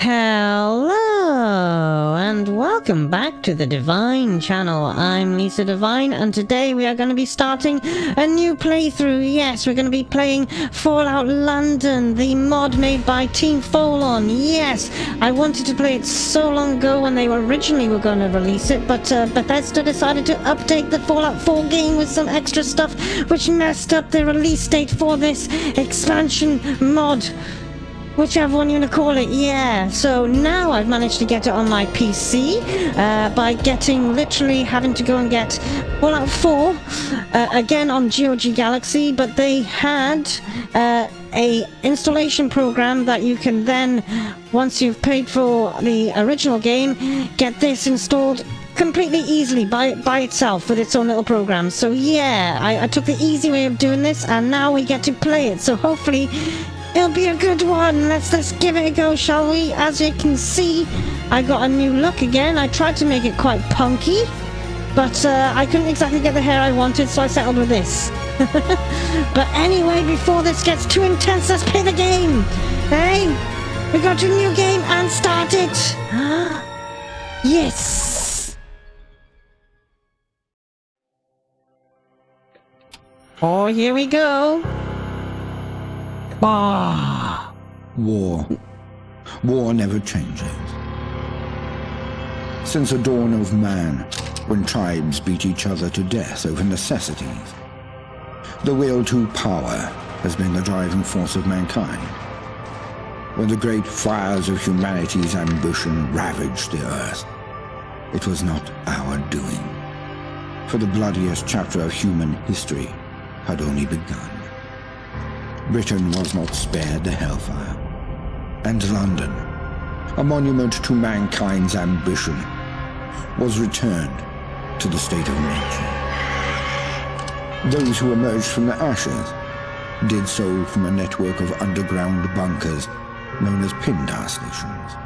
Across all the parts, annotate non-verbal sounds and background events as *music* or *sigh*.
Hello welcome back to the Divine channel. I'm Lisa Divine and today we are going to be starting a new playthrough. Yes, we're going to be playing Fallout London, the mod made by Team Folon. Yes, I wanted to play it so long ago when they originally were going to release it, but uh, Bethesda decided to update the Fallout 4 game with some extra stuff which messed up the release date for this expansion mod whichever one you want to call it, yeah. So now I've managed to get it on my PC uh, by getting, literally having to go and get Fallout 4 uh, again on GOG Galaxy, but they had uh, a installation program that you can then, once you've paid for the original game, get this installed completely easily by by itself with its own little program. So yeah, I, I took the easy way of doing this, and now we get to play it. So hopefully It'll be a good one. Let's let's give it a go, shall we? As you can see, I got a new look again. I tried to make it quite punky, but uh, I couldn't exactly get the hair I wanted, so I settled with this. *laughs* but anyway, before this gets too intense, let's play the game. Hey, we got a new game and start it. *gasps* yes. Oh, here we go. Ah! War. War never changes. Since the dawn of man, when tribes beat each other to death over necessities, the will to power has been the driving force of mankind. When the great fires of humanity's ambition ravaged the earth, it was not our doing, for the bloodiest chapter of human history had only begun. Britain was not spared the hellfire. And London, a monument to mankind's ambition, was returned to the state of nature. Those who emerged from the ashes did so from a network of underground bunkers known as Pindar stations.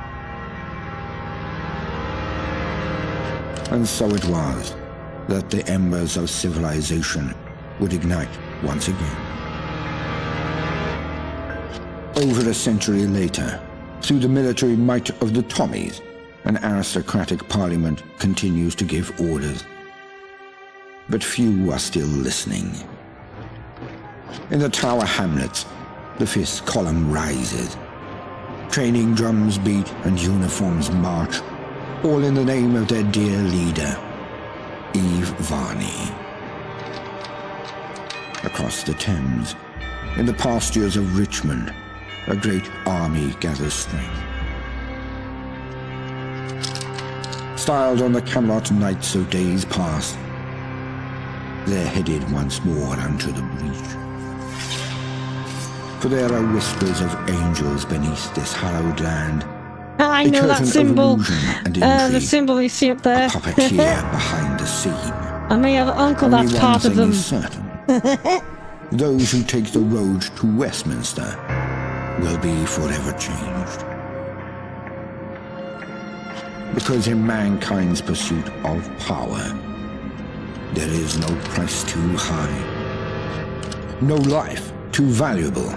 And so it was that the embers of civilization would ignite once again. Over a century later, through the military might of the Tommies, an aristocratic parliament continues to give orders. But few are still listening. In the Tower Hamlets, the fifth column rises. Training drums beat and uniforms march, all in the name of their dear leader, Eve Varney. Across the Thames, in the pastures of Richmond, a great army gathers strength. Styled on the Camelot knights of days past, they're headed once more unto the breach. For there are whispers of angels beneath this hallowed land. I know that symbol. Uh, the symbol you see up there. Puppeteer *laughs* behind the scene. I may have uncle that's part of them. certain. *laughs* Those who take the road to Westminster will be forever changed. Because in mankind's pursuit of power, there is no price too high, no life too valuable,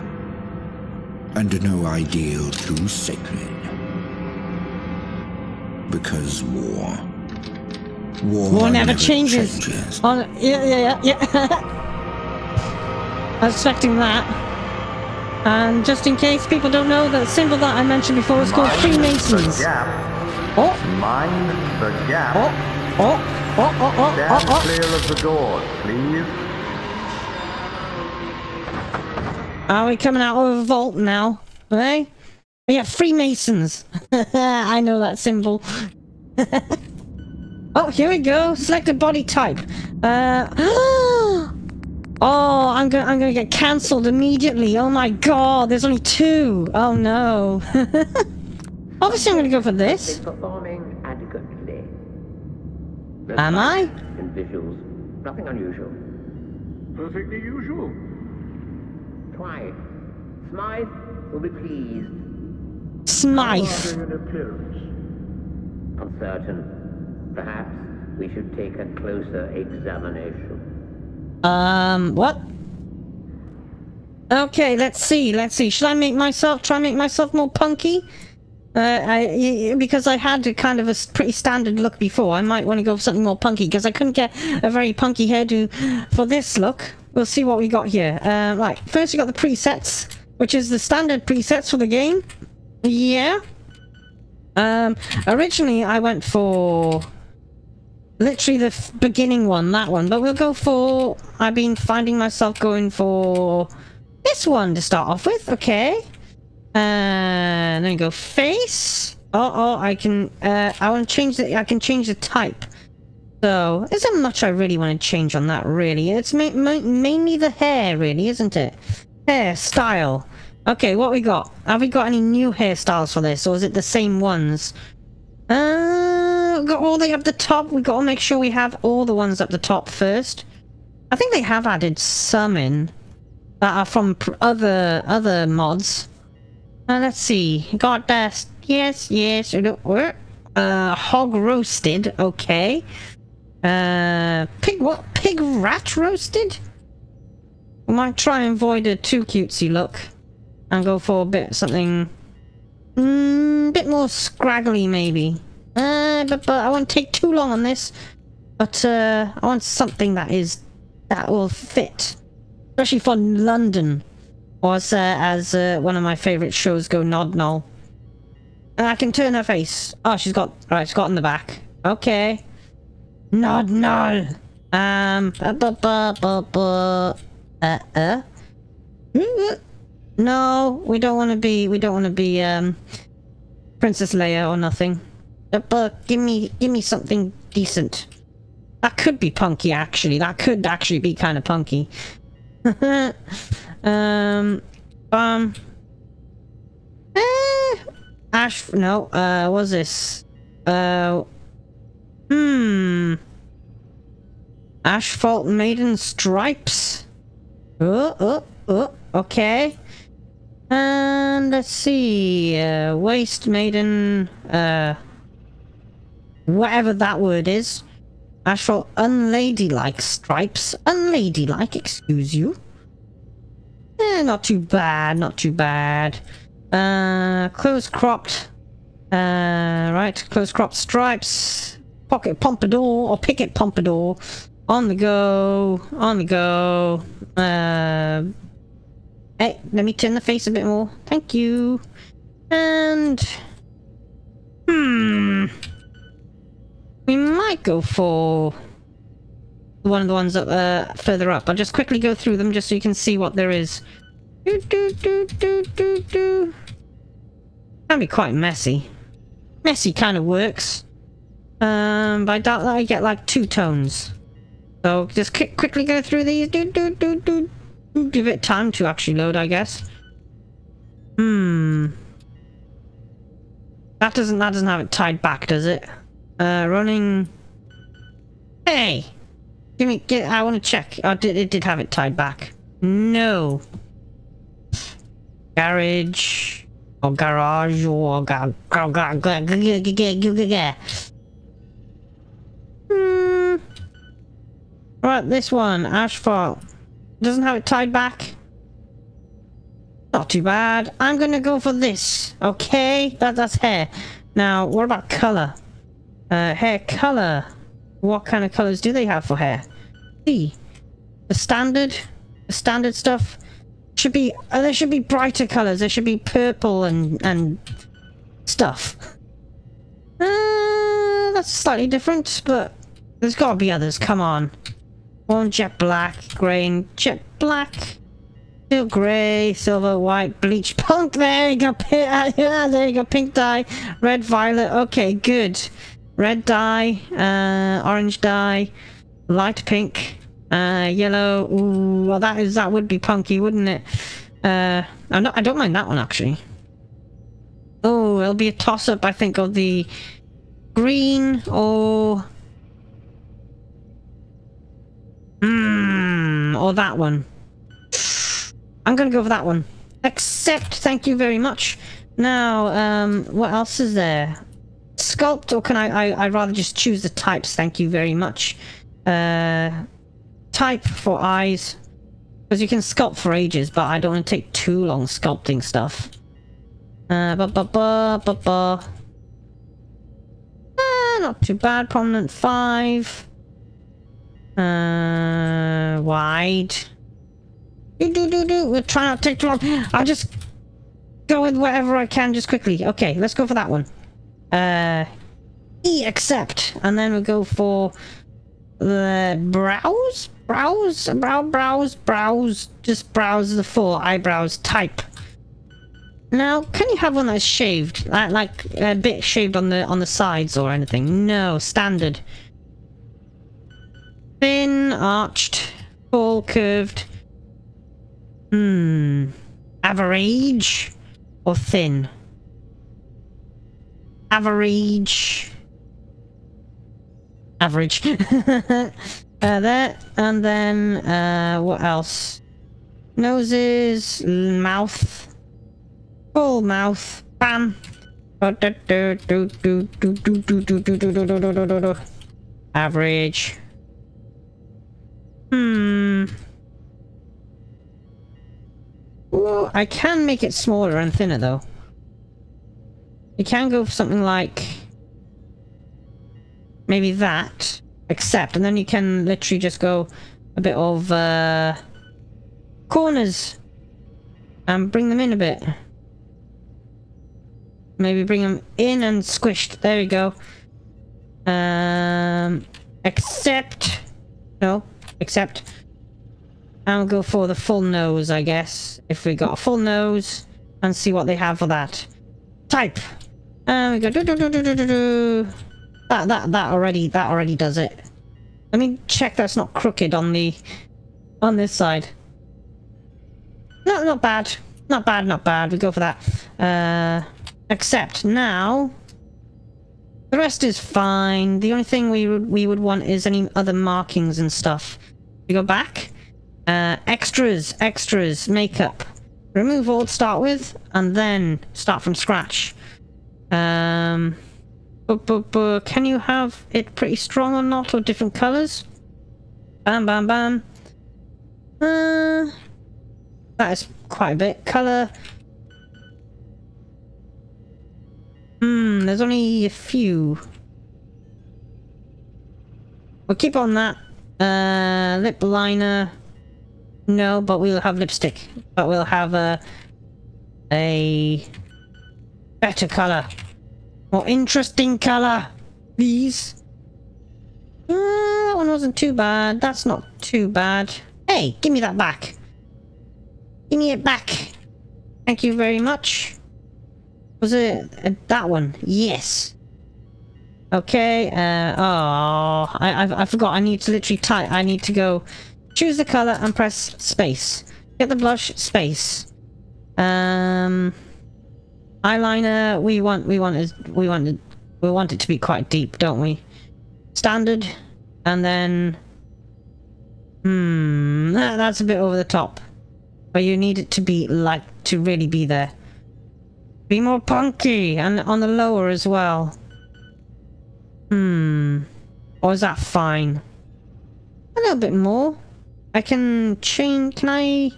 and no ideal too sacred. Because war, war, war never, never changes. changes. Oh, yeah, yeah, yeah. *laughs* I was expecting that. And just in case people don't know, the symbol that I mentioned before is called Freemasons. The gap. Oh. Mind the gap. Oh. Oh. Oh. Oh. Oh. Stand oh, oh. clear of the door, please. Are we coming out of a vault now? Hey? We have Freemasons. *laughs* I know that symbol. *laughs* oh, here we go. Select a body type. Uh. *gasps* *gasps* Oh, I'm gonna I'm gonna get cancelled immediately. Oh my god, there's only two. Oh no. *laughs* Obviously, I'm gonna go for this. Performing adequately. Am I? In visuals, nothing unusual. Perfectly usual. Try it. Smythe will be pleased. Smythe. In appearance. Uncertain. Perhaps we should take a closer examination. Um, what? Okay, let's see, let's see. Should I make myself, try and make myself more punky? Uh, I, because I had a kind of a pretty standard look before, I might want to go for something more punky, because I couldn't get a very punky hairdo for this look. We'll see what we got here. Uh, right, first we got the presets, which is the standard presets for the game. Yeah. Um, originally I went for literally the beginning one, that one, but we'll go for, I've been finding myself going for this one to start off with, okay. And then go face. Oh, oh, I can, uh, I want to change the, I can change the type. So, there's not much I really want to change on that, really. It's ma ma mainly the hair, really, isn't it? Hair, style. Okay, what we got? Have we got any new hairstyles for this, or is it the same ones? Uh, got all the up the top. We got to make sure we have all the ones up the top first. I think they have added some in that are from other other mods. Uh, let's see. Got that. Yes, yes. Uh, hog roasted. Okay. Uh, pig what? Pig rat roasted? I might try and avoid a too cutesy look. And go for a bit something... Mm, bit more scraggly maybe. Uh, but, but I won't take too long on this. But uh, I want something that is... That will fit. Especially for London. Or as, uh, as uh, one of my favourite shows go, Nod Null. And I can turn her face. Oh, she's got... Right, she's got in the back. Okay. Nod Null. Um... Uh, uh. No, we don't want to be... We don't want to be, um... Princess Leia or nothing. Uh, but give me... Give me something decent. That could be punky, actually. That could actually be kind of punky. *laughs* um, um, eh, Ash, no, uh, what's this? Uh, hmm, Asphalt Maiden Stripes. Oh, oh, oh, okay. And let's see, uh, Waste Maiden, uh, whatever that word is. Asphalt unladylike stripes. Unladylike, excuse you. Eh, not too bad, not too bad. Uh, close cropped. Uh, right, close cropped stripes. Pocket pompadour or picket pompadour. On the go, on the go. Uh, hey, let me turn the face a bit more. Thank you. And, hmm. We might go for one of the ones up, uh, further up. I'll just quickly go through them just so you can see what there is. Do, do, do, do, do, do. Can be quite messy. Messy kind of works. Um, but I doubt that I get like two tones. So just quickly go through these. Do, do, do, do. Give it time to actually load, I guess. Hmm. That doesn't that doesn't have it tied back, does it? Uh, running... Hey! Give me, get, I want to check. Oh, did, it did have it tied back. No. Garage. Or garage, or ga, ga, ga, ga, ga, ga, ga, ga, ga. Hmm. Right, this one, asphalt. Doesn't have it tied back. Not too bad. I'm gonna go for this. Okay, that that's hair. Now, what about color? Uh, hair color. What kind of colors do they have for hair? See, the standard, the standard stuff should be. Uh, there should be brighter colors. There should be purple and and stuff. Uh, that's slightly different, but there's got to be others. Come on. One jet black, grey, jet black. Still grey, silver, white, bleach, punk. There you go. *laughs* There you go. Pink dye, red, violet. Okay, good red dye, uh, orange dye, light pink, uh, yellow. Ooh, well, that is that would be punky, wouldn't it? Uh, I'm not. I don't mind that one actually. Oh, it'll be a toss up, I think, of the green or hmm, or that one. I'm gonna go for that one. Accept. Thank you very much. Now, um, what else is there? Sculpt or can I, I I'd rather just choose the types thank you very much uh type for eyes Because you can sculpt for ages, but I don't want to take too long sculpting stuff. Uh, ba ba ba ba ba. Uh, not too bad. Prominent 5. Uh, wide. Do do do do. We'll try not to take too long. I'll just go with whatever I can just quickly. Okay, let's go for that one. Uh, E accept, and then we go for the brows, brows, brow, brows, brows. Just brows the four eyebrows type. Now, can you have one that's shaved, like like a bit shaved on the on the sides or anything? No, standard. Thin, arched, full, curved. Hmm. Average or thin? Average. Average. *laughs* uh, there, and then, uh, what else? Noses, mouth, full mouth, bam. Average. Hmm. I can make it smaller and thinner though. You can go for something like maybe that, except, and then you can literally just go a bit of uh, corners and bring them in a bit. Maybe bring them in and squished. There we go. Um, except, no, except, I'll go for the full nose, I guess. If we got a full nose, and see what they have for that. Type. And we go do do do do do do do. That that that already that already does it. Let me check that's not crooked on the on this side. No, not bad. Not bad, not bad. We go for that. Uh, except now, the rest is fine. The only thing we would we would want is any other markings and stuff. We go back. Uh, extras, extras, makeup. Remove all to start with, and then start from scratch. Um, but, but, but can you have it pretty strong or not, or different colors? Bam, bam, bam. Uh, that is quite a bit. Color. Hmm, there's only a few. We'll keep on that. Uh, lip liner. No, but we'll have lipstick. But we'll have a... A... Better color. More interesting color. Please. Uh, that one wasn't too bad. That's not too bad. Hey, give me that back. Give me it back. Thank you very much. Was it uh, that one? Yes. Okay, uh, oh, I, I, I forgot, I need to literally type, I need to go choose the color and press space. Get the blush, space. Um, eyeliner, we want, we want, is, we want, it, we want it to be quite deep, don't we? Standard, and then, hmm, that's a bit over the top. But you need it to be like, to really be there. Be more punky, and on the lower as well. Hmm. Or is that fine? A little bit more. I can change... Can I...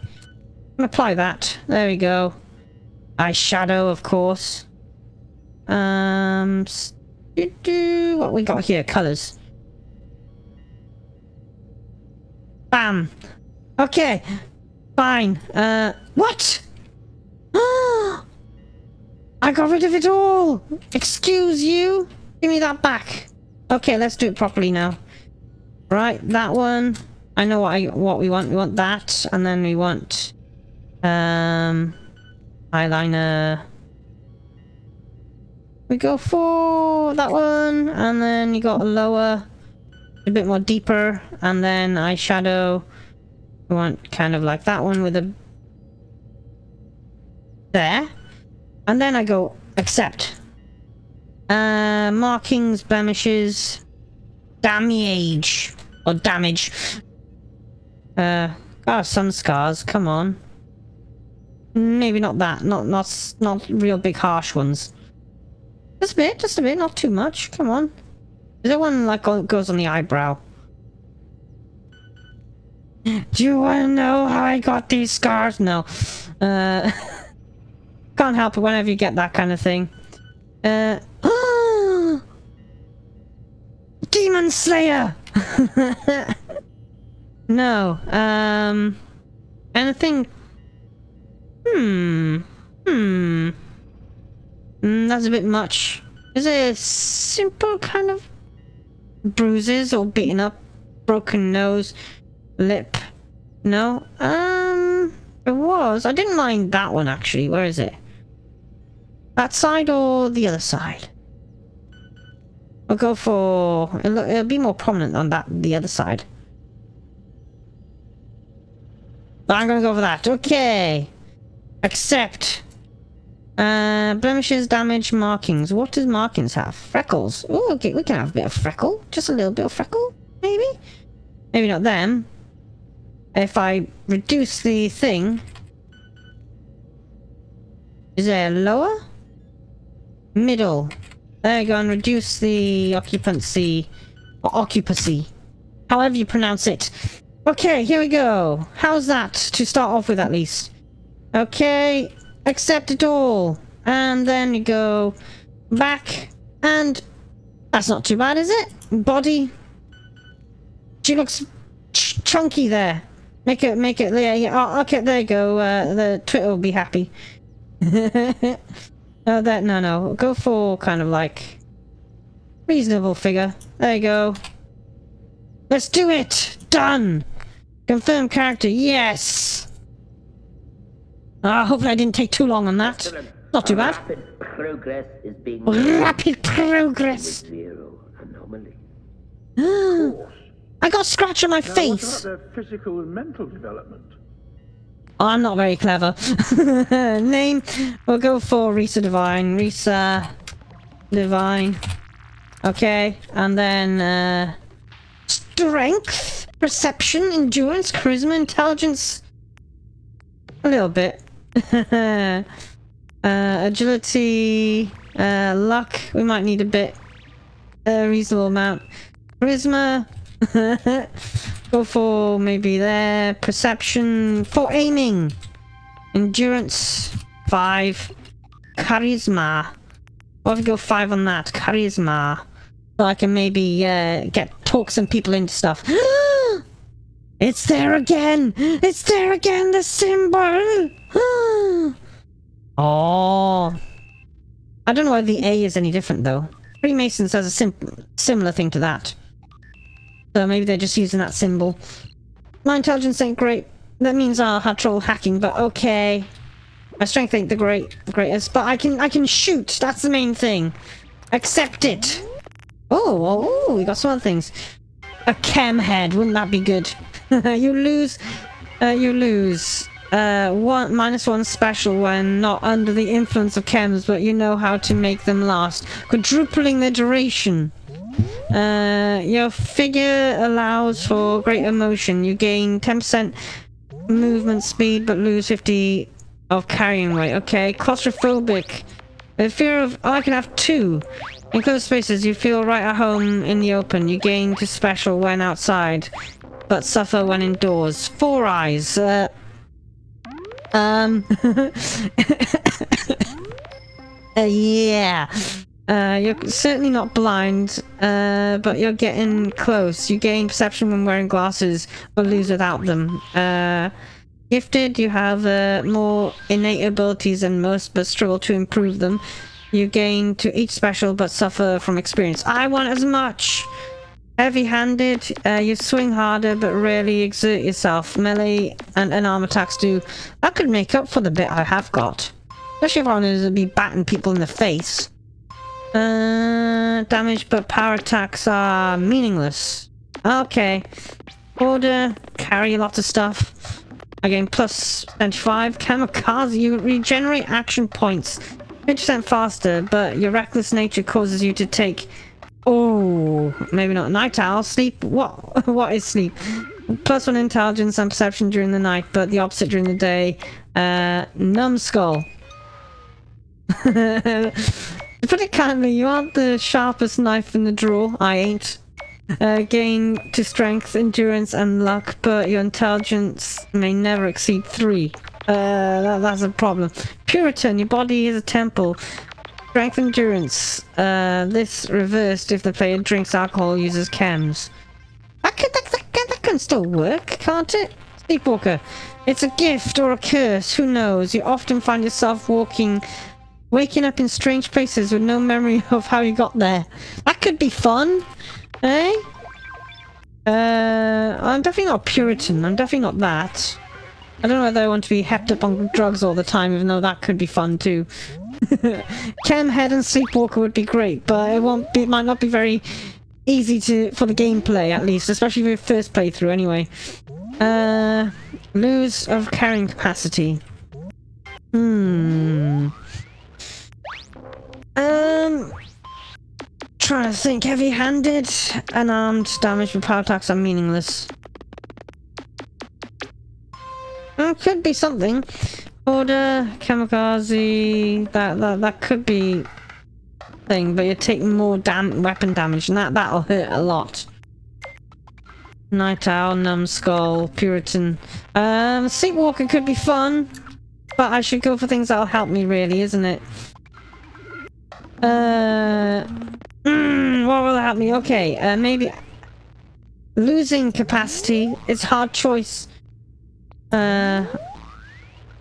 apply that? There we go. Eyeshadow, of course. Um... Do -do, what we got here? Colours. Bam. Okay. Fine. Uh... What? *gasps* I got rid of it all! Excuse you? Give me that back. Okay, let's do it properly now. Right, that one. I know what I what we want. We want that, and then we want um eyeliner. We go for that one, and then you got a lower, a bit more deeper, and then eyeshadow. We want kind of like that one with a there, and then I go accept. Uh, markings, blemishes, damage, or damage. Uh, got some scars, come on. Maybe not that, not, not, not real big harsh ones. Just a bit, just a bit, not too much, come on. Is there one like goes on the eyebrow? Do you want to know how I got these scars? No. Uh, *laughs* can't help it whenever you get that kind of thing. Uh, *gasps* Demon Slayer! *laughs* no. Um, anything? Hmm. Hmm. Mm, that's a bit much. Is it a simple kind of bruises or beaten up, broken nose, lip? No? Um, it was. I didn't mind that one actually. Where is it? That side or the other side? I'll go for... It'll, it'll be more prominent on that, the other side. I'm gonna go for that. Okay. Accept. Uh, blemishes, damage, markings. What does markings have? Freckles. Oh, okay, we can have a bit of freckle. Just a little bit of freckle, maybe? Maybe not them. If I reduce the thing... Is there lower? Middle. There you go, and reduce the occupancy... Or occupancy. However you pronounce it. Okay, here we go. How's that, to start off with at least? Okay, accept it all. And then you go back and that's not too bad, is it? Body. She looks ch chunky there. Make it, make it, yeah, yeah. Oh, okay, there you go. Uh, the Twitter will be happy. *laughs* no, that, no, no. Go for kind of like reasonable figure. There you go. Let's do it! Done! Confirm character, yes! Uh, hopefully I didn't take too long on that. Excellent. Not too bad. Rapid progress is being Rapid progress! zero anomaly. I got a scratch on my Now, what face! about their physical and mental development? Oh, I'm not very clever. *laughs* Name, we'll go for Risa Divine. Risa Divine. Okay, and then uh, strength, perception, endurance, charisma, intelligence. A little bit. *laughs* uh, agility, uh, luck. We might need a bit. A reasonable amount. Charisma. *laughs* Go for maybe there. Perception for aiming. Endurance. Five. Charisma. What if we go five on that? Charisma. So I can maybe uh, get talk some people into stuff. *gasps* it's there again! It's there again, the symbol! *gasps* oh. I don't know why the A is any different though. Freemasons has a sim similar thing to that. So maybe they're just using that symbol. My intelligence ain't great. That means I'll have trouble hacking, but okay. My strength ain't the great greatest, but I can I can shoot. That's the main thing. Accept it. Oh, oh, oh, we got some other things. A chem head, wouldn't that be good? *laughs* you lose, uh, you lose. Uh, one minus one special when not under the influence of chems, but you know how to make them last. Quadrupling the duration. Uh, your figure allows for greater motion. You gain 10% movement speed, but lose 50 of carrying weight. Okay, claustrophobic. The fear of... Oh, I can have two. In closed spaces, you feel right at home in the open. You gain to special when outside, but suffer when indoors. Four eyes. Uh, um... *laughs* uh, yeah. Uh, you're certainly not blind, uh, but you're getting close. You gain perception when wearing glasses, but lose without them. Uh, gifted, you have uh, more innate abilities than most, but struggle to improve them. You gain to each special, but suffer from experience. I want as much! Heavy-handed, uh, you swing harder, but rarely exert yourself. Melee and, arm attacks do. That could make up for the bit I have got. Especially if I wanted to be batting people in the face. Uh, damage but power attacks are meaningless. Okay. Order, carry lots of stuff. Again, plus 25. Kamikaze, you regenerate action points 50% faster, but your reckless nature causes you to take... Oh, maybe not night owl. Sleep? What? *laughs* what is sleep? Plus one intelligence and perception during the night, but the opposite during the day. Uh, numbskull. *laughs* Put it kindly, you aren't the sharpest knife in the drawer. I ain't. Uh, gain to strength, endurance, and luck, but your intelligence may never exceed three. Uh, that, that's a problem. Puritan, your body is a temple. Strength, endurance. Uh, this reversed if the player drinks alcohol uses chems. That can, that, that, can- that can still work, can't it? Sleepwalker. It's a gift or a curse, who knows? You often find yourself walking, waking up in strange places with no memory *laughs* of how you got there. That could be fun, eh? Uh, I'm definitely not Puritan. I'm definitely not that. I don't know whether I want to be hepped up on drugs all the time, even though that could be fun too. *laughs* Chemhead and Sleepwalker would be great, but it won't be. It might not be very easy to for the gameplay at least, especially for your first playthrough. Anyway, uh, lose of carrying capacity. Hmm. Um. Trying to think. Heavy-handed, unarmed, damage with power attacks are meaningless. Could be something. Order, kamikaze, that, that, that could be thing, but you're taking more dam weapon damage, and that, that'll hurt a lot. Night Owl, Numbskull, Puritan. Um, Sleepwalker could be fun, but I should go for things that'll help me really, isn't it? Uh, mm, what will help me? Okay, uh, maybe losing capacity. It's hard choice. Uh,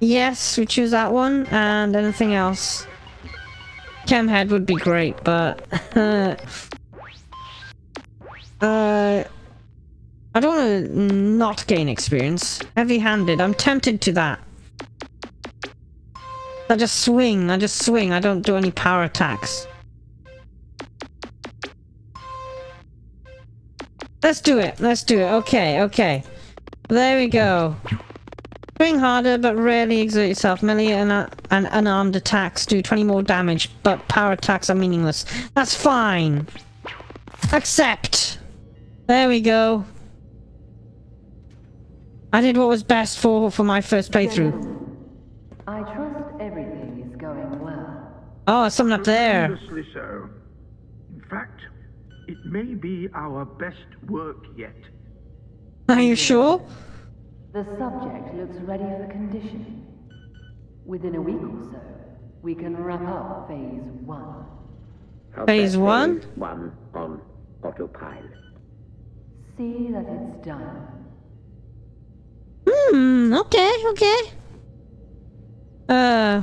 yes, we choose that one, and anything else. Chemhead would be great, but uh, *laughs* uh, I don't want to not gain experience. Heavy-handed, I'm tempted to that. I just swing, I just swing, I don't do any power attacks. Let's do it, let's do it, okay, okay. There we go. Swing harder, but rarely exert yourself. Melee and, uh, and unarmed attacks do 20 more damage, but power attacks are meaningless. That's fine. Accept. There we go. I did what was best for for my first playthrough. I trust everything is going well. Oh, there's something up there. Tremendously so. In fact, it may be our best work yet. Are you sure? The subject looks ready for conditioning. Within a week or so, we can wrap up phase one. Phase one? Phase one on autopilot. See that it's done. Hmm, okay, okay. Uh,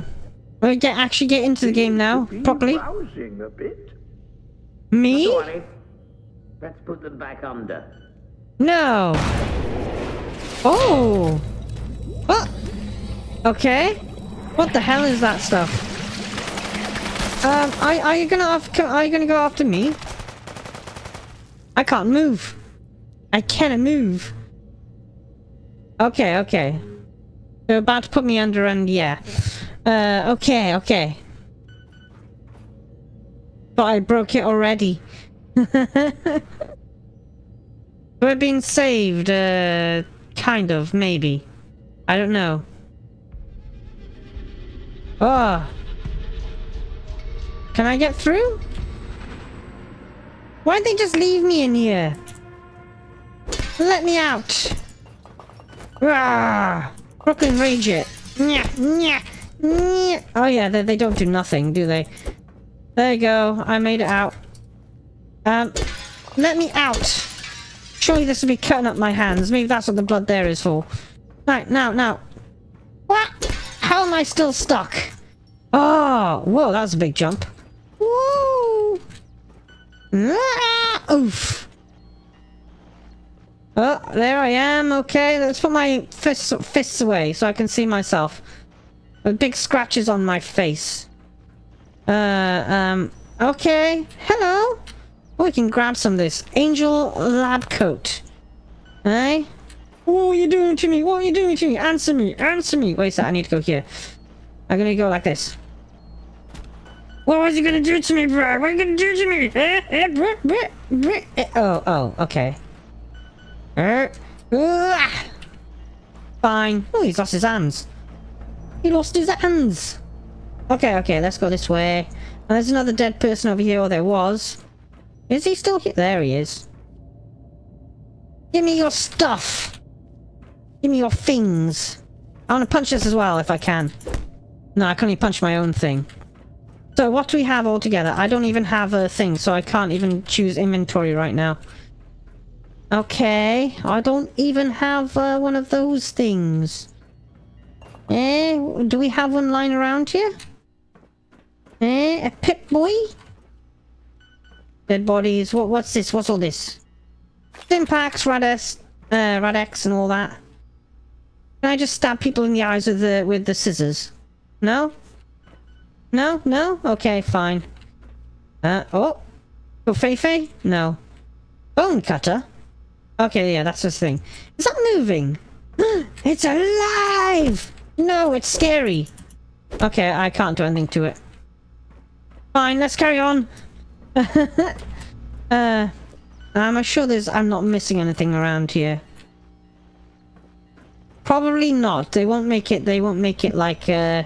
we're get, actually get into the game now, Be properly. Browsing a bit. Me? Let's put them back under. No. Oh. What? Okay. What the hell is that stuff? Um, are, are you gonna off, are you gonna go after me? I can't move. I cannot move. Okay, okay. They're about to put me under and yeah. Uh, okay, okay. But I broke it already. *laughs* We're being saved, uh, kind of, maybe. I don't know. Oh. Can I get through? Why'd they just leave me in here? Let me out! Ah! Brooklyn Rage it! Nya, nya, nya. Oh yeah, they, they don't do nothing, do they? There you go, I made it out. Um, let me out! Surely this will be cutting up my hands. Maybe that's what the blood there is for. Right, now, now. What? How am I still stuck? Oh, whoa, that was a big jump. Woo! Ah, oof. Oh, there I am. Okay, let's put my fists, fists away so I can see myself. With big scratches on my face. Uh, um, okay. Hello. Oh, we can grab some of this. Angel lab coat. Hey? What are you doing to me? What are you doing to me? Answer me. Answer me. Wait a. I need to go here. I'm gonna go like this. What was you gonna do to me, bro? What are you gonna do to me? Eh, eh, bruh, bruh, bruh, eh. Oh, oh, okay. Ah. Fine. Oh, he's lost his hands. He lost his hands. Okay, okay, let's go this way. And there's another dead person over here, or there was. Is he still here? There he is. Give me your stuff! Give me your things! I want to punch this as well, if I can. No, I can only punch my own thing. So, what do we have all together? I don't even have a thing, so I can't even choose inventory right now. Okay, I don't even have uh, one of those things. Eh, do we have one lying around here? Eh, a Pip-Boy? Dead bodies. What? What's this? What's all this? Stimpaks, Rad-S, uh, Rad-X and all that. Can I just stab people in the eyes with the with the scissors? No? No? No? Okay, fine. Uh, oh. Oh, Feifei? No. Bone cutter? Okay, yeah, that's the thing. Is that moving? *gasps* it's alive! No, it's scary. Okay, I can't do anything to it. Fine, let's carry on. *laughs* uh, I'm sure there's, I'm not missing anything around here. Probably not. They won't make it, they won't make it like, uh,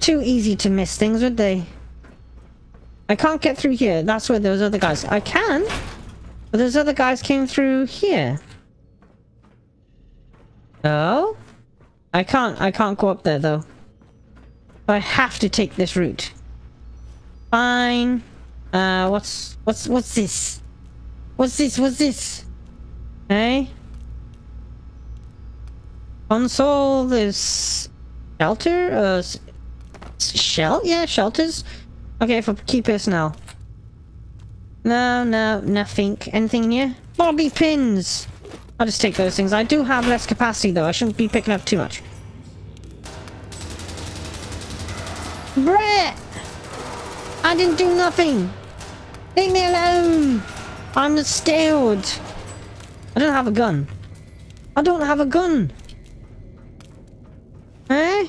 too easy to miss things, would they? I can't get through here. That's where those other guys... I can! But those other guys came through here. Oh? I can't, I can't go up there though. I have to take this route. Fine. Uh, what's, what's, what's this? What's this? What's this? Hey? Console, there's shelter, uh, shell? Yeah, shelters. Okay, for key personnel. No, no, nothing. Anything in here? Bobby pins! I'll just take those things. I do have less capacity though. I shouldn't be picking up too much. Brett! I didn't do nothing! Leave me alone! I'm stilled. I don't have a gun. I don't have a gun! Eh?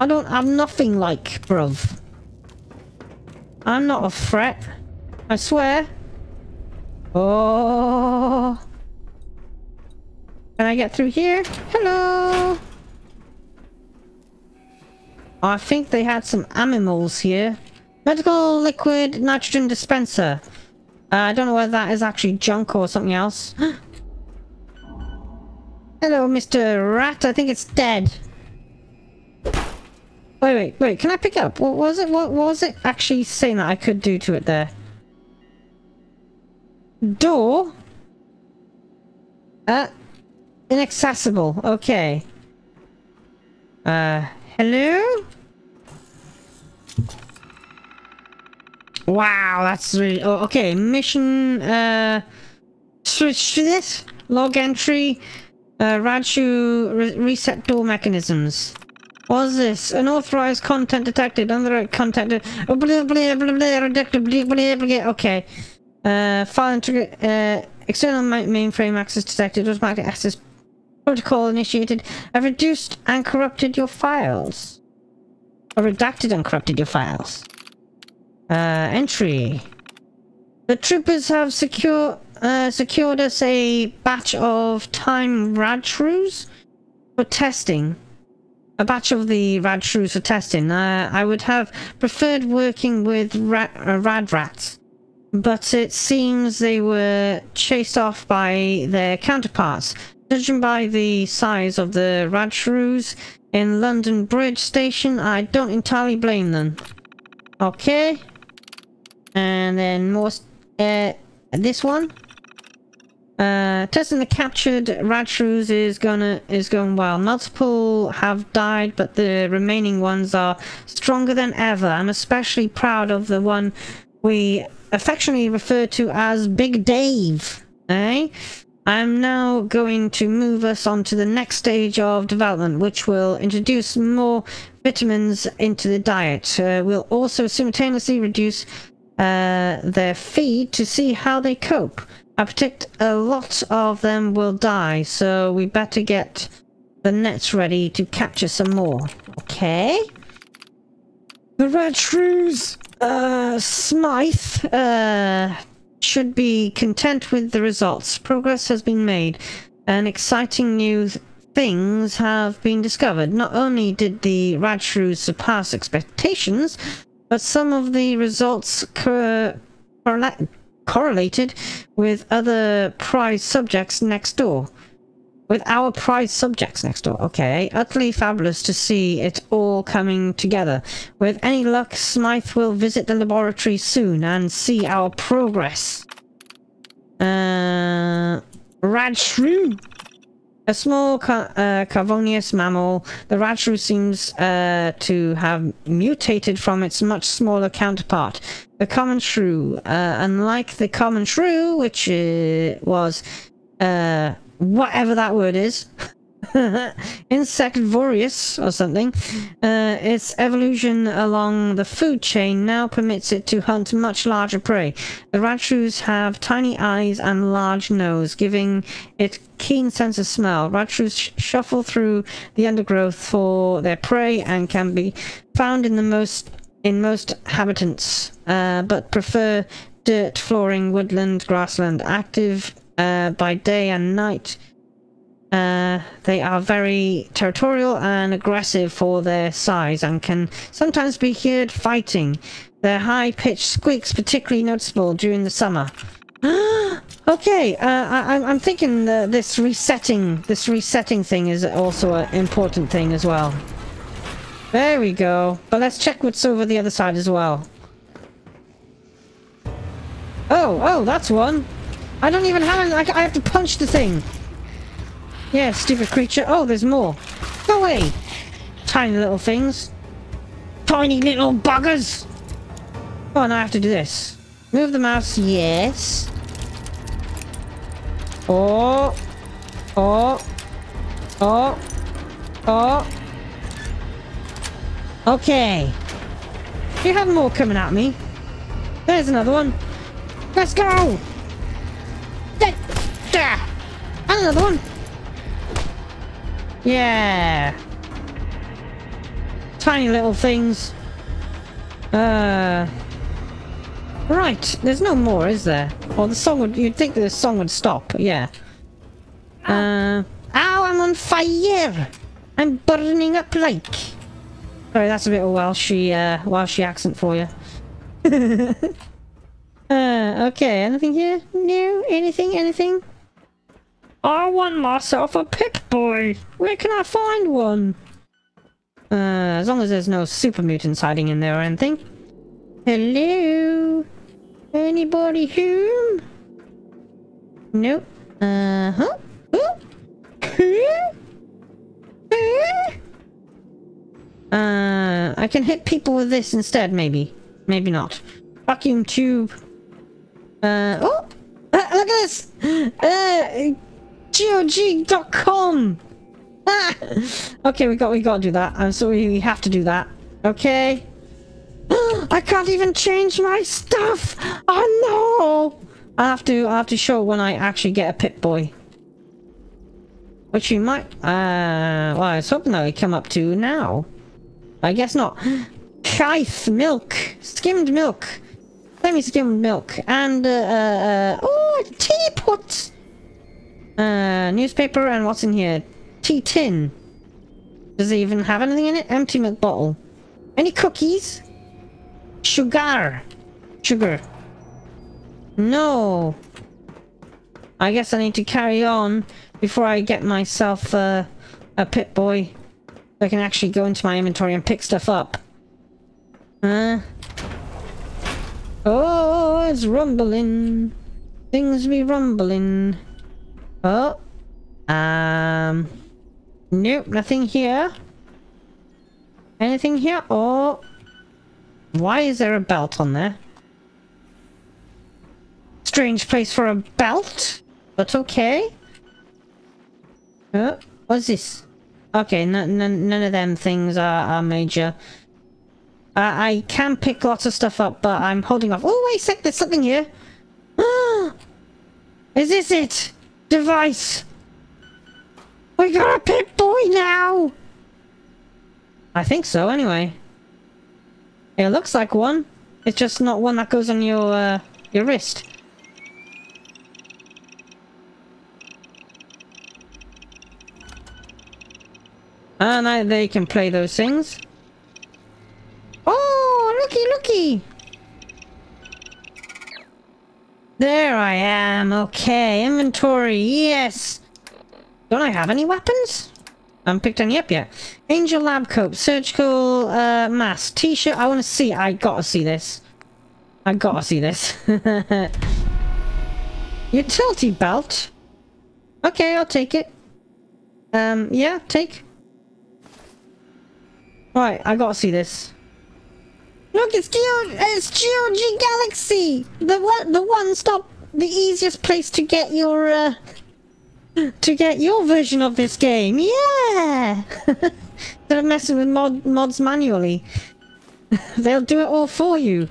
I don't have nothing like, bruv. I'm not a threat. I swear. Oh. Can I get through here? Hello. I think they had some animals here. Medical liquid nitrogen dispenser. Uh, I don't know whether that is actually junk or something else. *gasps* Hello, Mr. Rat. I think it's dead. Wait, wait, wait. Can I pick up? What was it? What, what was it actually saying that I could do to it there? Door? Uh, inaccessible. Okay. Uh, hello? Wow, that's really... Oh, okay, mission, uh... Switch to this? Log entry. Uh, Radu re reset door mechanisms. What's this? Unauthorized content detected. Unauthorized content. Oh, blah, blah, blah, blah, blah, blah, blah, okay. Uh, file. Uh, external mainframe access detected. Automatic access protocol initiated. I've reduced and corrupted your files. Or redacted and corrupted your files. Uh, entry. The troopers have secure, uh, secured us a batch of time radshrews for testing a batch of the rad shrews for testing. Uh, I would have preferred working with ra uh, rad rats, but it seems they were chased off by their counterparts. Judging by the size of the rad shrews in London Bridge Station, I don't entirely blame them. Okay. And then more... Uh, this one. Uh, testing the captured Radshrews is gonna is going well. Multiple have died, but the remaining ones are stronger than ever. I'm especially proud of the one we affectionately refer to as Big Dave. Eh? I'm now going to move us on to the next stage of development, which will introduce more vitamins into the diet. Uh, we'll also simultaneously reduce uh, their feed to see how they cope. I predict a lot of them will die, so we better get the nets ready to capture some more. Okay. The red shrews, uh, Smythe, uh, should be content with the results. Progress has been made, and exciting new things have been discovered. Not only did the Radshrews surpass expectations, but some of the results correlate correlated with other prize subjects next door. With our prize subjects next door. Okay, utterly fabulous to see it all coming together. With any luck, Smythe will visit the laboratory soon and see our progress. Uh, Radshrew. A small ca uh, mammal, the Radshrew seems uh, to have mutated from its much smaller counterpart, the common shrew. Uh, unlike the common shrew, which uh, was uh, whatever that word is, *laughs* *laughs* insectivorous or something, uh, its evolution along the food chain now permits it to hunt much larger prey. The Radshrews have tiny eyes and large nose, giving it keen sense of smell. Radshrews sh shuffle through the undergrowth for their prey and can be found in the most in most habitants, uh, but prefer dirt, flooring, woodland, grassland, active uh, by day and night. Uh, they are very territorial and aggressive for their size and can sometimes be heard fighting. Their high-pitched squeaks particularly noticeable during the summer. *gasps* okay, uh, I, I'm thinking this resetting, this resetting thing is also an important thing as well. There we go. But let's check what's over the other side as well. Oh, oh, that's one. I don't even have it. I have to punch the thing. Yeah, stupid creature. Oh, there's more. Go away! Tiny little things. Tiny little buggers! Oh, now I have to do this. Move the mouse, yes. Oh. Oh. Oh. Oh. Okay. You have more coming at me. There's another one. Let's go! There! Ah. Another one! Yeah. Tiny little things. Uh. Right. There's no more, is there? Or the song would. You'd think the song would stop. Yeah. Uh. Ow! I'm on fire. I'm burning up like. Sorry, that's a bit of Welshy, uh, Welshy accent for you. *laughs* uh, okay, anything here? No? Anything? Anything? I want myself a Pip-Boy. Where can I find one? Uh, as long as there's no super mutants hiding in there or anything. Hello? Anybody home? Nope. Uh-huh. Uh, I can hit people with this instead, maybe. Maybe not. Vacuum tube. Uh, oh! Uh, look at this! Uh, GOG.com! Ah! Okay, we got we got to do that. I'm sorry, we have to do that. Okay. *gasps* I can't even change my stuff. Oh no! I have to I have to show when I actually get a Pip-Boy. Which you might uh well I was hoping that would come up to now. I guess not. *gasps* Chife milk. Skimmed milk. Semi-skimmed milk. And uh, uh, uh oh teapot! Uh, newspaper and what's in here? Tea tin. Does it even have anything in it? Empty milk bottle. Any cookies? Sugar. Sugar. No. I guess I need to carry on before I get myself uh, a Pip-Boy. So I can actually go into my inventory and pick stuff up. Huh? Oh, it's rumbling. Things be rumbling. Oh. Um. Nope, nothing here. Anything here? Oh. Why is there a belt on there? Strange place for a belt, but okay. Oh, what's this? Okay, none of them things are, are major. Uh, I can pick lots of stuff up, but I'm holding off. Oh, wait a sec, there's something here. *gasps* Is this it? Device! We got a Pip-Boy now! I think so, anyway. It looks like one. It's just not one that goes on your, uh, your wrist. And I, they can play those things. Oh, looky, looky! There I am. Okay, inventory. Yes. Don't I have any weapons? I haven't picked any up yet. Angel lab coat, surgical uh, mask, t-shirt. I want to see. I gotta see this. I gotta see this. *laughs* Utility belt. Okay, I'll take it. Um, yeah, take. Right, I gotta see this. Look, it's Geo, it's GOG Galaxy. The one, the one stop, the easiest place to get your, uh, to get your version of this game. Yeah. *laughs* Instead of messing with mod mods manually, *laughs* they'll do it all for you.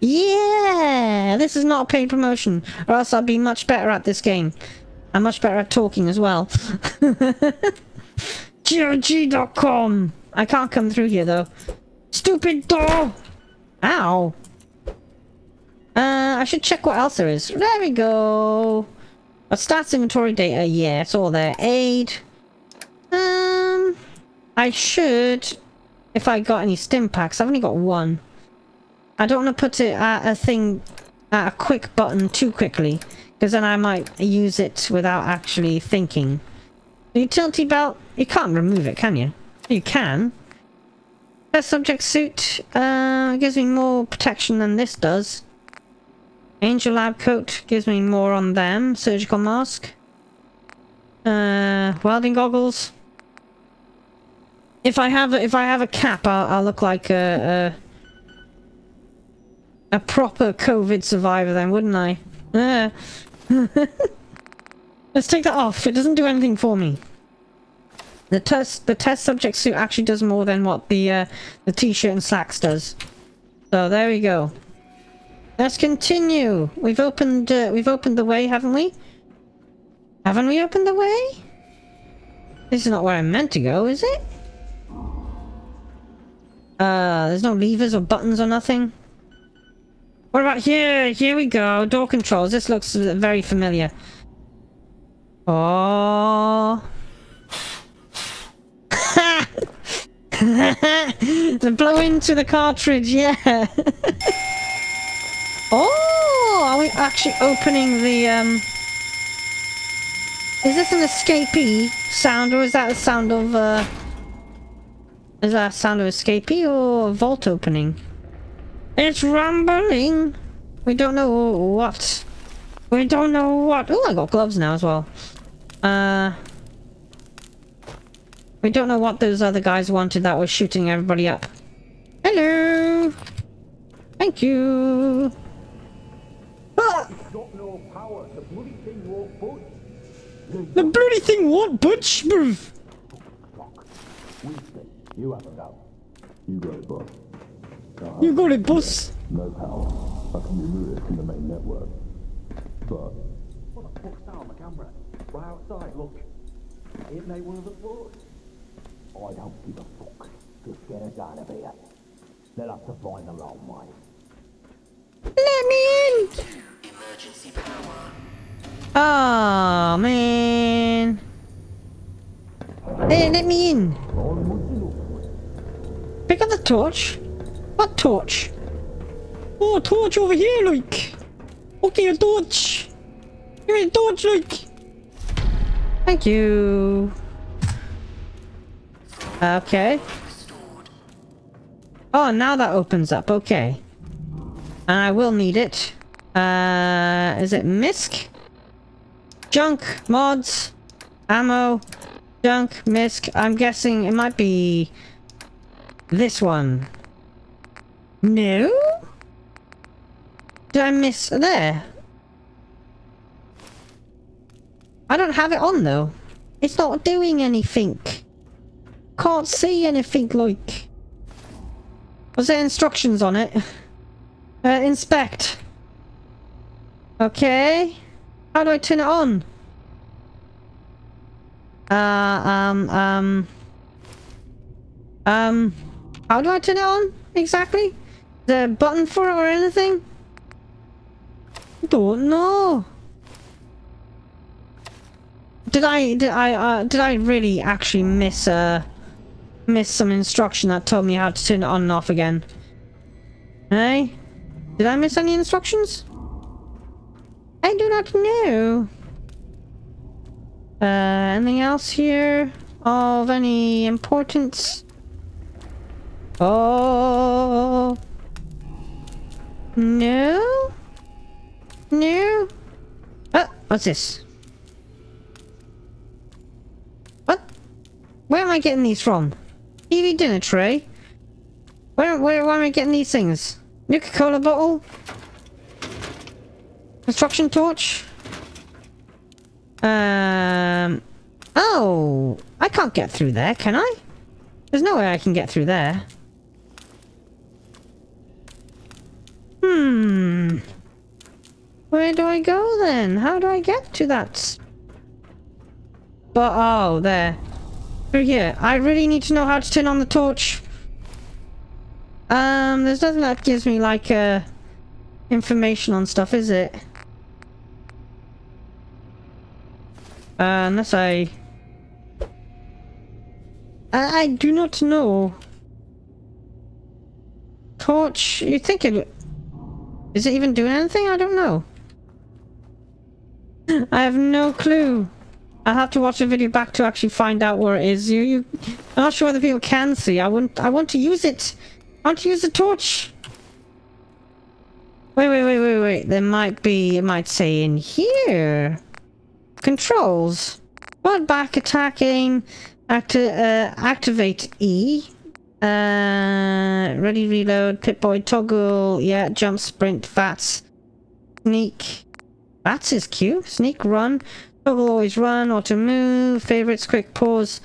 Yeah, this is not a paid promotion, or else I'd be much better at this game. I'm much better at talking as well. *laughs* GOG.com. I can't come through here though. Stupid door! Ow! Uh, I should check what else there is. There we go. But stats inventory data, yeah, it's all there. Aid. Um, I should, if I got any stim packs. I've only got one. I don't want to put it at a thing, at a quick button too quickly, because then I might use it without actually thinking. The utility belt, you can't remove it, can you? You can. Test subject suit, uh, gives me more protection than this does. Angel lab coat gives me more on them. Surgical mask. Uh, welding goggles. If I have a, if I have a cap, I'll, I'll look like a, a a proper COVID survivor then, wouldn't I? Uh. *laughs* Let's take that off. It doesn't do anything for me. The test the test subject suit actually does more than what the uh, the t-shirt and slacks does. So there we go. Let's continue. We've opened uh, we've opened the way, haven't we? Haven't we opened the way? This is not where I'm meant to go, is it? Uh, there's no levers or buttons or nothing. What about here? Here we go. Door controls. This looks very familiar. Oh. the blow into the cartridge, yeah. Oh, are we actually opening the, um... Is this an escapee sound, or is that a sound of, uh... Is that a sound of escapee or vault opening? It's rumbling! We don't know what. We don't know what. Oh, I got gloves now as well. Uh... We don't know what those other guys wanted that was shooting everybody up. Hello! Thank you! Ah! The bloody thing won't budge! Move! You have a go. You got it, boss. You got it, boss! No power. I can remove it from the main network. But What the fuck's that on the camera? Right outside, look. It may one of the floors. I don't give a fuck. Just get us out of here. They'll have to find their own way. Let me in! Oh man. Hey, let me in. Pick up the torch. What torch? Oh, torch over here, like. Okay, a torch. Give me a torch, like. Thank you. Okay. Oh, now that opens up. Okay. And I will need it. Uh, is it misc? Junk, mods, ammo, junk, misc. I'm guessing it might be this one. No? Did I miss there? I don't have it on though. It's not doing anything. Can't see anything like. Was there instructions on it? Uh, inspect. Okay. How do I turn it on? Uh, um, um... Um... How do I turn it on? Exactly? The button for it or anything? Don't know. Did I, did I, uh, did I really actually miss, uh, miss some instruction that told me how to turn it on and off again? Hey? Did I miss any instructions? I do not know. Uh, anything else here of any importance? Oh. No? No? Oh, what's this? What? Where am I getting these from? TV dinner tray? Where, where, where am I getting these things? Nuka-Cola bottle? Construction torch? Um... Oh! I can't get through there, can I? There's no way I can get through there. Hmm... Where do I go then? How do I get to that? But, oh, there. Through here. I really need to know how to turn on the torch. Um, there's nothing that gives me, like, uh, information on stuff, is it? Uh, unless I... I, I do not know. Torch, you think it... Is it even doing anything? I don't know. *laughs* I have no clue. I'll have to watch the video back to actually find out where it is. You, you, I'm not sure whether people can see. I want, I want to use it. I want to use the torch. Wait, wait, wait, wait, wait. There might be, it might say in here. Controls. What back attacking? Acti uh, activate E. Uh, ready, reload, Pip-Boy toggle. Yeah, jump, sprint, VATS. Sneak. VATS is Q. Sneak, run. Toggle, always run. Auto move. Favorites, quick pause.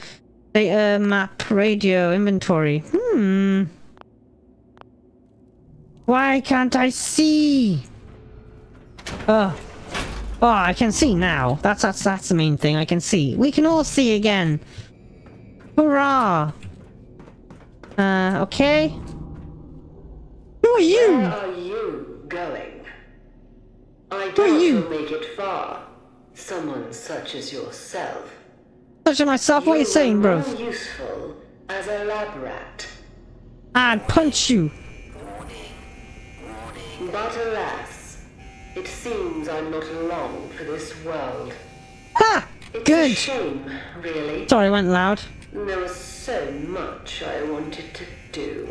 Data, map, radio, inventory. Hmm. Why can't I see? Oh. Oh, I can see now. That's, that's, that's the main thing. I can see. We can all see again. Hurrah! Uh, okay. Who are you? Where are you going? I Who are doubt you? you'll make it far. Someone such as yourself. Such as myself, what are you saying, bro? bro? useful as a lab rat. I'd punch you. But alas, it seems I'm not long for this world. Ha! It's a Good. shame, really. Sorry, I went loud. There was so much I wanted to do.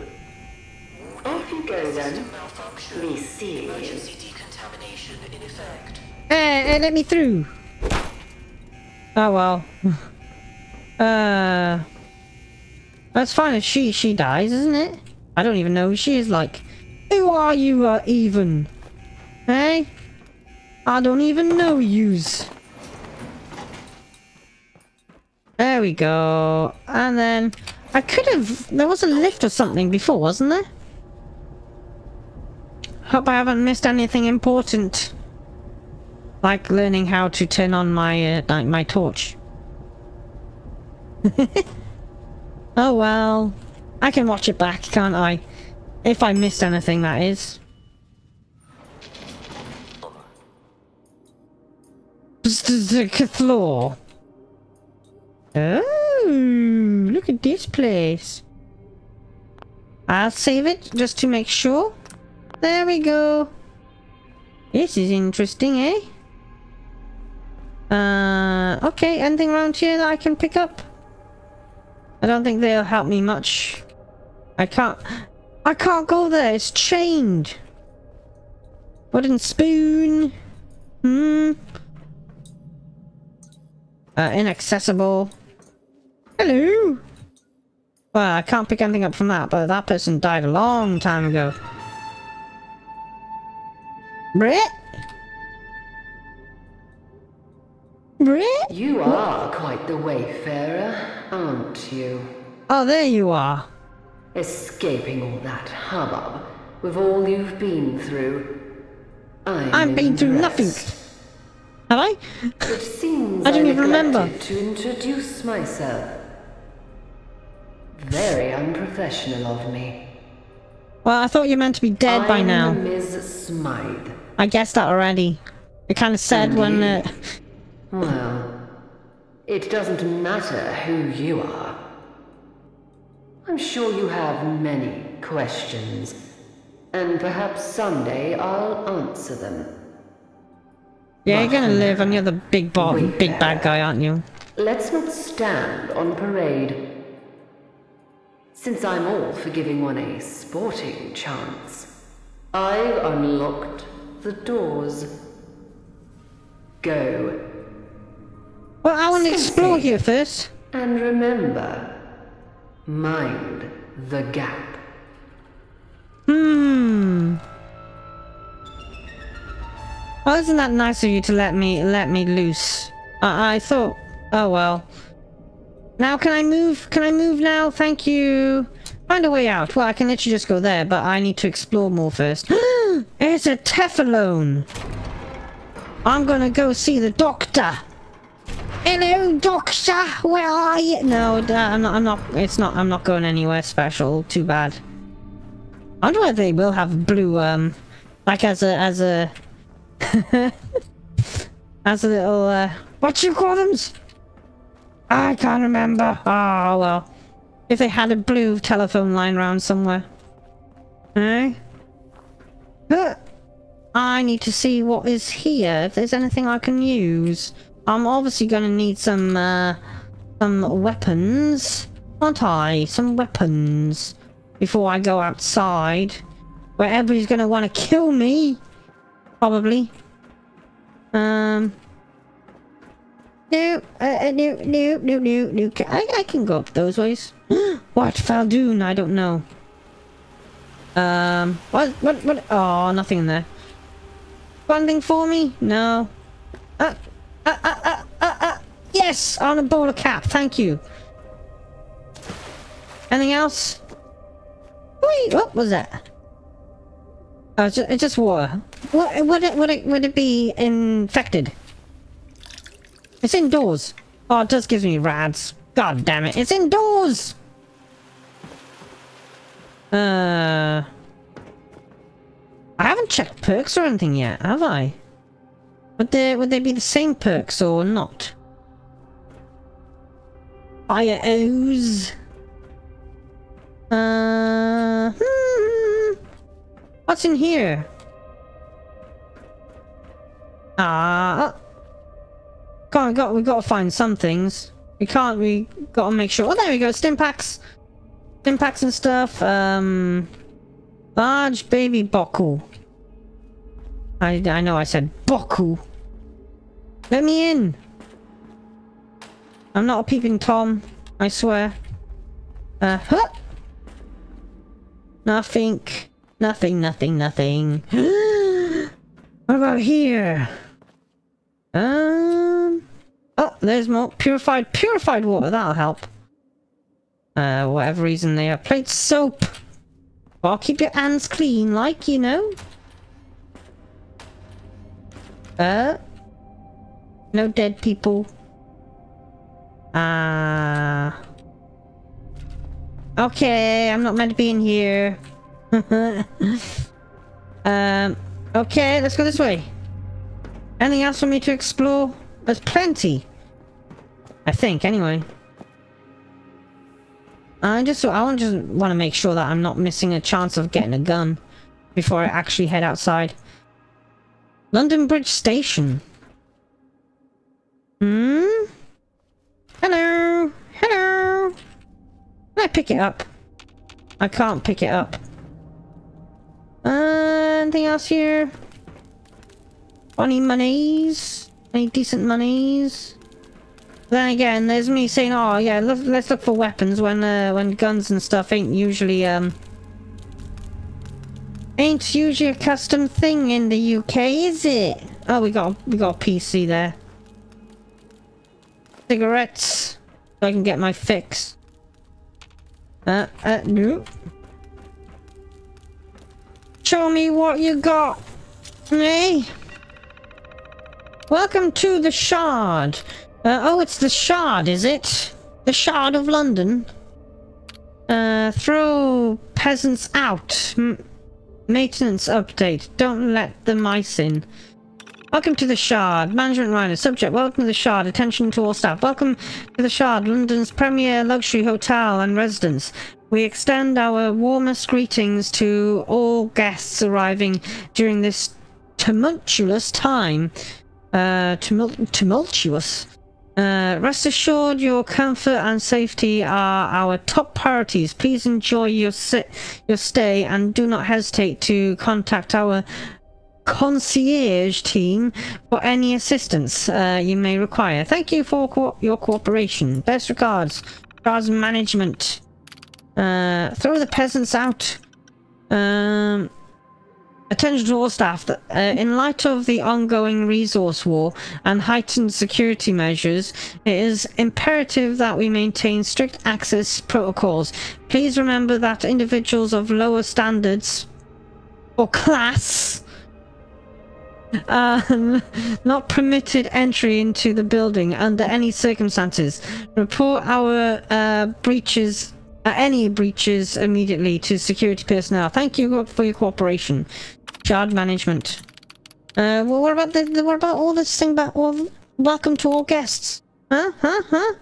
Off you go then. Me seeing you. Hey, hey, let me through. Oh well. *laughs* uh, that's fine if she she dies, isn't it? I don't even know who she is. Like, who are you uh, even? Hey, I don't even know yous. There we go. And then I could have. There was a lift or something before, wasn't there? Hope I haven't missed anything important. Like learning how to turn on my uh, like my torch. *laughs* oh well. I can watch it back, can't I? If I missed anything, that is. floor. Oh, look at this place. I'll save it just to make sure. There we go. This is interesting, eh? Uh, okay, anything around here that I can pick up? I don't think they'll help me much. I can't... I can't go there, it's chained! Wooden spoon... Hmm... Uh, inaccessible. Hello! Well, I can't pick anything up from that, but that person died a long time ago. Brit? You are quite the wayfarer, aren't you? Oh, there you are. Escaping all that hubbub with all you've been through. I'm I've been through nothing. Have I? It seems I don't even remember. to introduce myself. Very unprofessional of me. Well, I thought you meant to be dead by I'm now. Ms. Smythe. I guessed that already. It kind of said when... Uh, Well, it doesn't matter who you are. I'm sure you have many questions, and perhaps someday I'll answer them. Yeah, you're gonna live and you're the big bo big bad guy, aren't you? Let's not stand on parade. Since I'm all for giving one a sporting chance, I've unlocked the doors. Go. Well, I want to explore here first. And remember, mind the gap. Hmm. Well, isn't that nice of you to let me let me loose? I, I thought. Oh well. Now can I move? Can I move now? Thank you. Find a way out. Well, I can literally just go there, but I need to explore more first. *gasps* it's a Tefalone. I'm gonna go see the doctor. Hello, doctor. Where are you? No, I'm not. I'm not. It's not. I'm not going anywhere special. Too bad. I wonder whether they will have blue, um, like as a as a *laughs* as a little uh, what you call them? I can't remember. Oh well, if they had a blue telephone line around somewhere. Eh? But I need to see what is here. If there's anything I can use. I'm obviously going to need some, uh, some weapons. Aren't I? Some weapons. Before I go outside. Where everybody's going to want to kill me. Probably. Um. No, uh, no, no, no, no, no. I, I can go up those ways. *gasps* what? Faldoon? I don't know. Um, what, what, what? Oh, nothing in there. Funding for me? No. Uh, uh, uh, uh, uh, uh, yes! On a bowler cap, thank you. Anything else? Wait, what was that? Oh, it's just, it's just water. What, would it, would it, would it be infected? It's indoors. Oh, it does give me rads. God damn it, it's indoors! Uh... I haven't checked perks or anything yet, have I? Would they, would they be the same perks or not? Fire O's. Uh, hmm. What's in here? Ah. God, we got we got to find some things. We can't. We got to make sure. Oh, there we go. Stim packs, stim packs and stuff. Um, large baby Boku. I I know I said Boku. Let me in. I'm not a peeping tom. I swear. Uh, huh? Nothing. Nothing, nothing, nothing. *gasps* what about here? Um. Oh, there's more purified, purified water. That'll help. Uh, whatever reason they have plate soap. Well, keep your hands clean, like you know. Uh. No dead people. Ah. Uh, okay, I'm not meant to be in here. *laughs* um. Okay, let's go this way. Anything else for me to explore? There's plenty. I think, anyway. I just, I just want to make sure that I'm not missing a chance of getting a gun before I actually head outside. London Bridge Station. Hmm? Hello? Hello? Can I pick it up? I can't pick it up. Uh, anything else here? Any monies? Any decent monies? Then again, there's me saying, oh yeah, let's, let's look for weapons when uh, when guns and stuff ain't usually um ain't usually a custom thing in the UK, is it? Oh, we got we got a PC there. Cigarettes, so I can get my fix. Uh, uh, no. Show me what you got, eh? Welcome to the Shard. Uh, oh, it's the Shard, is it? The Shard of London. Uh, throw peasants out. M maintenance update. Don't let the mice in. Welcome to the Shard. Management Rhino. Subject. Welcome to the Shard. Attention to all staff. Welcome to the Shard, London's premier luxury hotel and residence. We extend our warmest greetings to all guests arriving during this tumultuous time. uh, tumult tumultuous. Uh, rest assured, your comfort and safety are our top priorities. Please enjoy your your stay and do not hesitate to contact our concierge team for any assistance uh, you may require. Thank you for co your cooperation. Best regards, Charles Management. Uh, throw the peasants out. Um, Attention to all staff, uh, in light of the ongoing resource war and heightened security measures, it is imperative that we maintain strict access protocols. Please remember that individuals of lower standards or class um, not permitted entry into the building under any circumstances. Report our uh, breaches, uh, any breaches immediately to security personnel. Thank you for your cooperation. Shard management. Uh, well, what about the, what about all this thing about welcome to all guests? Huh? Huh? Huh?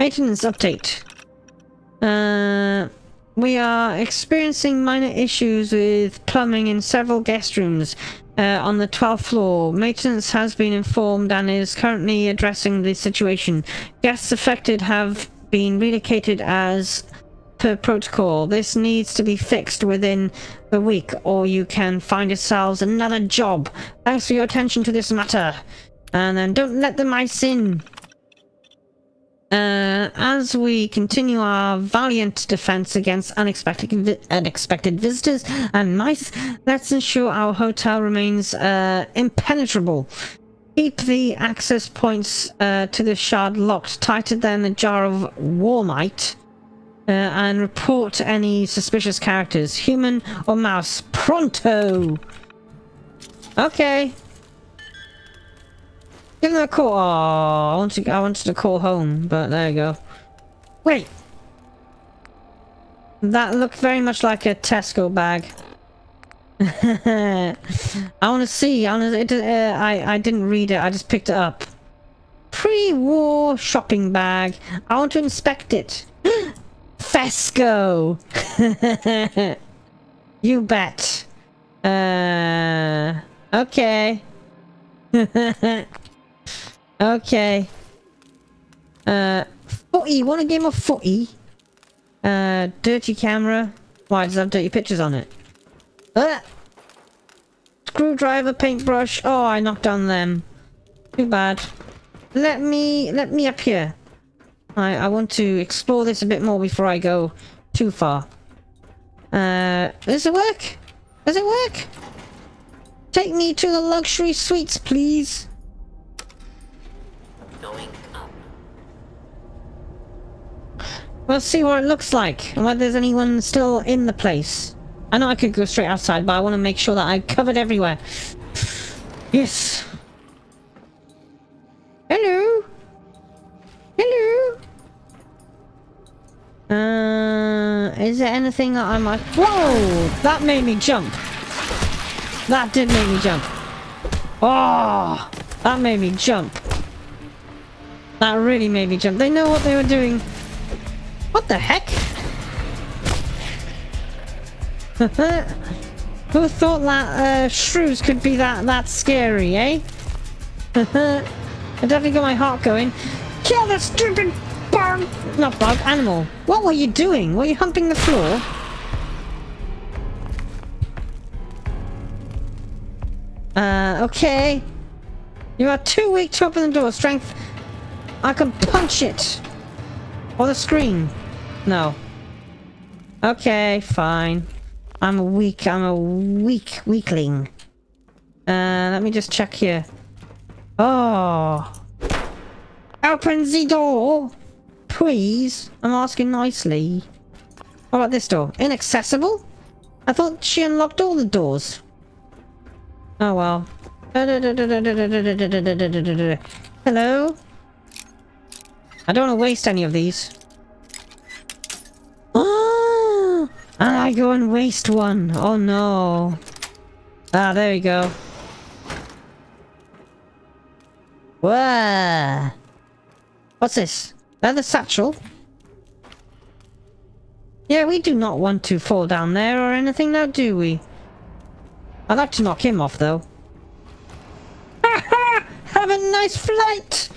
Maintenance update. Uh, we are experiencing minor issues with plumbing in several guest rooms uh, on the 12th floor. Maintenance has been informed and is currently addressing the situation. Guests affected have been relocated as per protocol. This needs to be fixed within the week or you can find yourselves another job. Thanks for your attention to this matter. And then don't let the mice in. Uh, as we continue our valiant defense against unexpected vi unexpected visitors and mice, let's ensure our hotel remains uh, impenetrable. Keep the access points uh, to the shard locked tighter than a jar of warmite. Uh, and report any suspicious characters, human or mouse. Pronto! Okay. Give them a call. Oh, I, want to, I wanted to call home, but there you go. Wait! That looked very much like a Tesco bag. *laughs* I want to see. I, wanna, it, uh, I, I didn't read it. I just picked it up. Pre-war shopping bag. I want to inspect it. *gasps* Fesco! *laughs* you bet. Uh, okay. *laughs* okay. Uh, footy. Want a game of footy? Uh, dirty camera. Why does it have dirty pictures on it? Uh, screwdriver, paintbrush. Oh, I knocked on them. Too bad. Let me, let me up here. I, I want to explore this a bit more before I go too far. Uh, does it work? Does it work? Take me to the luxury suites, please. Going up. We'll see what it looks like and whether there's anyone still in the place. I know I could go straight outside, but I want to make sure that I covered everywhere. Yes. Hello. Hello. Uh, is there anything that I might... Whoa! That made me jump. That did make me jump. Oh! That made me jump. That really made me jump. They know what they were doing. What the heck? *laughs* Who thought that uh, shrews could be that that scary, eh? *laughs* I definitely got my heart going. Kill the stupid bug! Not bug, animal. What were you doing? Were you humping the floor? Uh, okay. You are too weak to open the door. Strength. I can punch it. Or the screen. No. Okay, fine. I'm a weak, I'm a weak weakling. Uh, let me just check here. Oh. Open the door! Please. I'm asking nicely. What about this door? Inaccessible? I thought she unlocked all the doors. Oh well. *laughs* Hello? I don't want to waste any of these. Oh, and I go and waste one. Oh no. Ah, there we go. Whoa. What's this? Leather satchel? Yeah, we do not want to fall down there or anything now, do we? I'd like to knock him off, though. *laughs* Have a nice flight!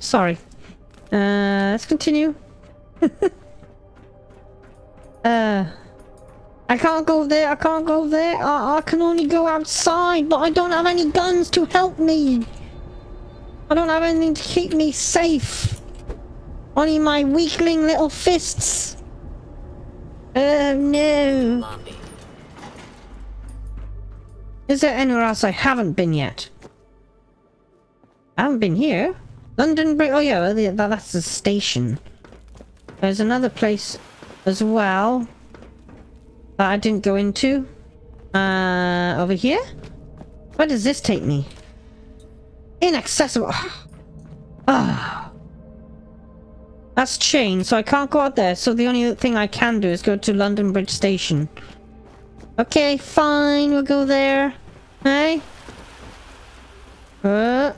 Sorry. Uh, let's continue. *laughs* uh, I can't go there, I can't go there. I, I can only go outside, but I don't have any guns to help me. I don't have anything to keep me safe. Only my weakling little fists. Oh no. Is there anywhere else I haven't been yet? I haven't been here. London Bridge. Oh yeah, that, that's the station. There's another place as well that I didn't go into. Uh, over here? Where does this take me? Inaccessible. *sighs* Ah. That's chained, so I can't go out there. So the only thing I can do is go to London Bridge Station. Okay, fine, we'll go there. Hey? Uh.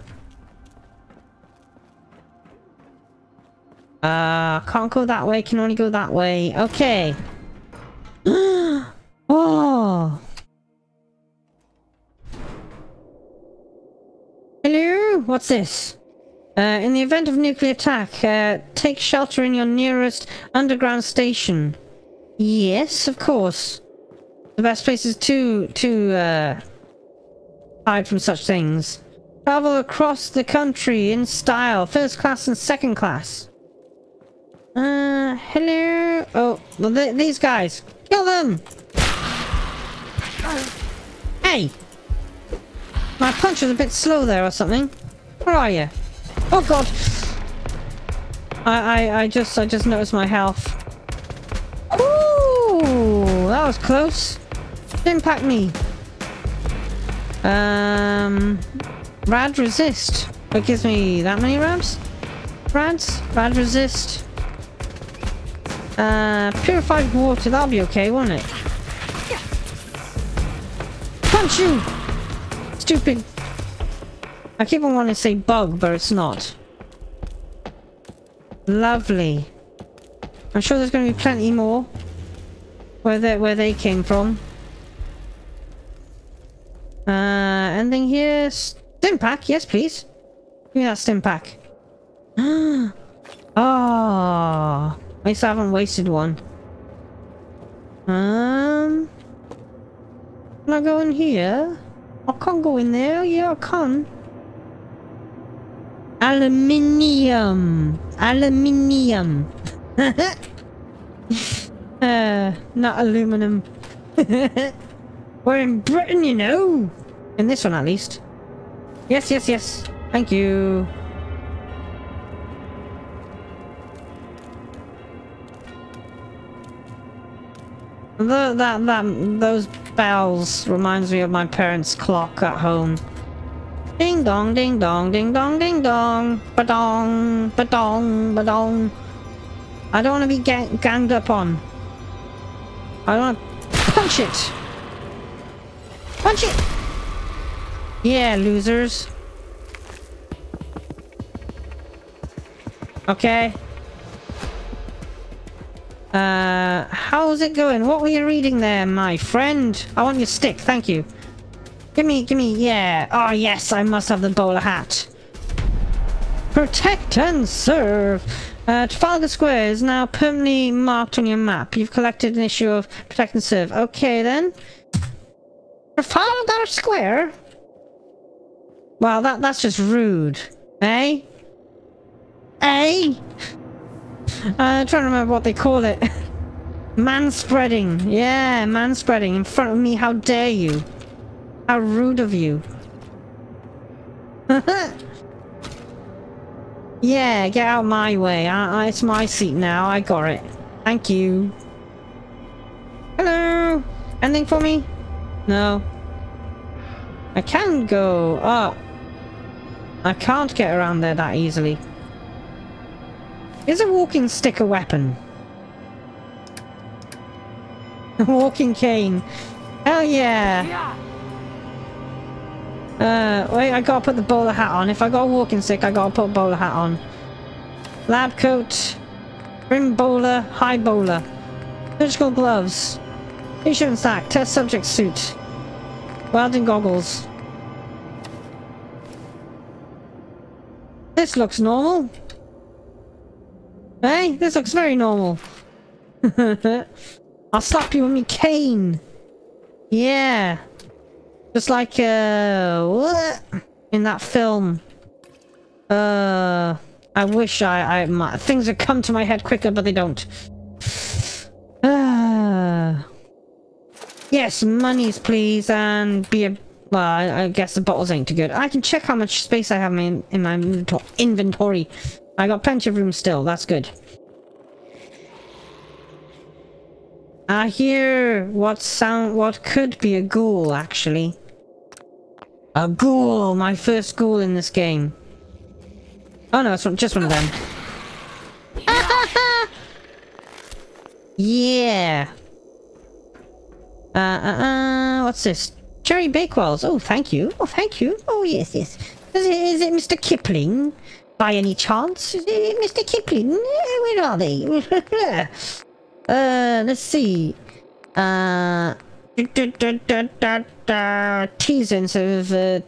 Uh, can't go that way, can only go that way. Okay. *gasps* oh. Hello? What's this? Uh, in the event of nuclear attack, uh, take shelter in your nearest underground station. Yes, of course. The best places to to uh, hide from such things. Travel across the country in style, first class and second class. Uh, hello. Oh, th these guys, kill them. Hey, my punch was a bit slow there or something. Where are you? Oh God. I I I just I just noticed my health. Ooh, that was close. Impact me. Um, rad resist. It gives me that many rads. Rads. Rad resist. Uh, purified water. That'll be okay, won't it? Punch you! Stupid. I keep on wanting to say bug, but it's not. Lovely. I'm sure there's going to be plenty more. Where they where they came from. Uh, anything here? Stim pack, yes, please. Give me that stim pack. *gasps* Ah, oh, at least I haven't wasted one. Um, can I go in here? I can't go in there. Yeah, I can. Aluminium. Aluminium. *laughs* uh, not aluminum. *laughs* We're in Britain, you know. In this one, at least. Yes, yes, yes. Thank you. The, that, that, those bells reminds me of my parents' clock at home. Ding dong, ding dong, ding dong, ding dong, ba dong, ba dong, ba dong. I don't want to be gang ganged up on. I want to punch it. Punch it. Yeah, losers. Okay. Uh, how's it going? What were you reading there, my friend? I want your stick, thank you. Give me, give me, yeah. Oh, yes, I must have the bowler hat. Protect and serve. Uh, Trafalgar Square is now permanently marked on your map. You've collected an issue of Protect and Serve. Okay, then. Trafalgar Square? Well, that, that's just rude. Eh? Eh? Uh, trying to remember what they call it. *laughs* Manspreading. Yeah, manspreading in front of me. How dare you? How rude of you. *laughs* yeah, get out my way. I, I, it's my seat now. I got it. Thank you. Hello? Anything for me? No. I can go up. I can't get around there that easily. Is a walking stick a weapon? A walking cane. Hell yeah! Uh, wait, I gotta put the bowler hat on. If I got a walking stick, I gotta put a bowler hat on. Lab coat. Rim bowler, high bowler. Surgical gloves. T-shirt sack. Test subject suit. Welding goggles. This looks normal. Hey, this looks very normal. *laughs* I'll slap you with my cane. Yeah. Just like, uh? In that film. Uh, I wish I, I, my, things would come to my head quicker, but they don't. Uh, *sighs* yes, monies please, and be a, well, I, I guess the bottles ain't too good. I can check how much space I have in, in my inventory. I got plenty of room still, that's good. I hear what sound, what could be a ghoul, actually. A ghoul, my first ghoul in this game. Oh no, it's just one of them. *laughs* yeah. Uh, uh, uh, what's this? Cherry Bakewells. Oh, thank you. Oh, thank you. Oh, yes, yes. Is it, is it Mr. Kipling? By any chance? It Mr. Kipling? Where are they? *laughs* Uh, let's see. Uh, instead of uh,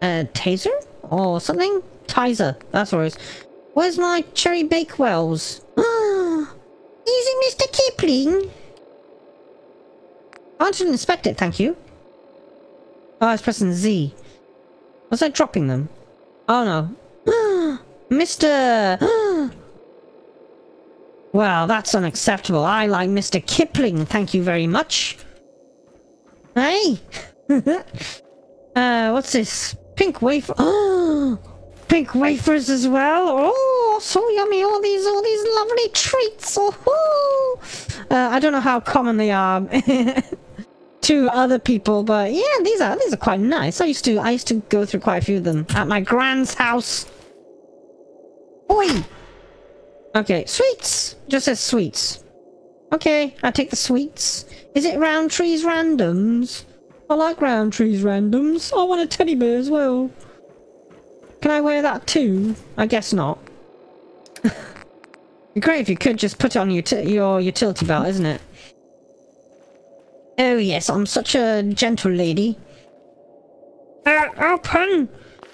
uh, taser or something. Tizer. That's what it is. Where's my cherry bakewells? Ah, is it Mr. Kipling? I want to inspect it, thank you. Oh, I was pressing Z. Was I dropping them? Oh no. Mr. *gasps* Well, that's unacceptable. I like Mr. Kipling, thank you very much. Hey! *laughs* uh, what's this? Pink wafer. Oh! *gasps* Pink wafers as well. Oh, so yummy. All these, all these lovely treats. Oh, uh, I don't know how common they are *laughs* to other people, but yeah, these are, these are quite nice. I used to, I used to go through quite a few of them at my grand's house. Oi! Okay, sweets! Just says sweets. Okay, i take the sweets. Is it Rowntree's randoms? I like Rowntree's randoms. I want a teddy bear as well. Can I wear that too? I guess not. *laughs* great if you could just put it on your, your utility belt, isn't it? Oh yes, I'm such a gentle lady. Uh, open!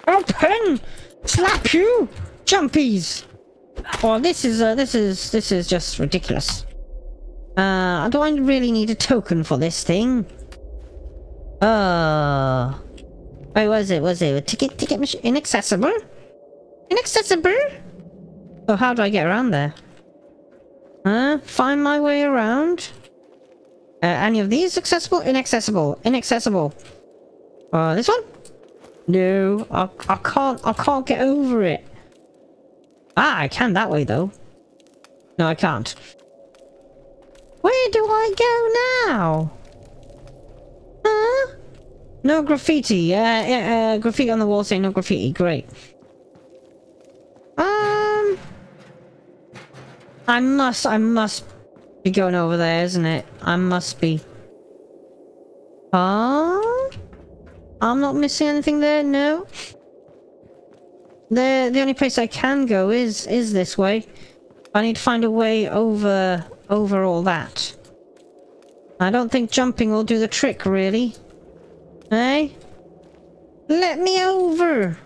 Open! Slap you! Jumpies! Oh, this is uh, this is this is just ridiculous. Uh, do I really need a token for this thing? Uh, wait, was it? Was it a ticket? Ticket machine? Inaccessible? Inaccessible? Oh, how do I get around there? Huh? Find my way around? Uh, any of these accessible? Inaccessible. Inaccessible. Uh, this one? No, I, I can't, I can't get over it. Ah, I can that way though. No, I can't. Where do I go now? Huh? No graffiti. Uh, uh, graffiti on the wall saying no graffiti. Great. Um... I must, I must be going over there, isn't it? I must be. Huh? I'm not missing anything there? No? The the only place I can go is is this way. I need to find a way over over all that. I don't think jumping will do the trick, really. Hey? Let me over!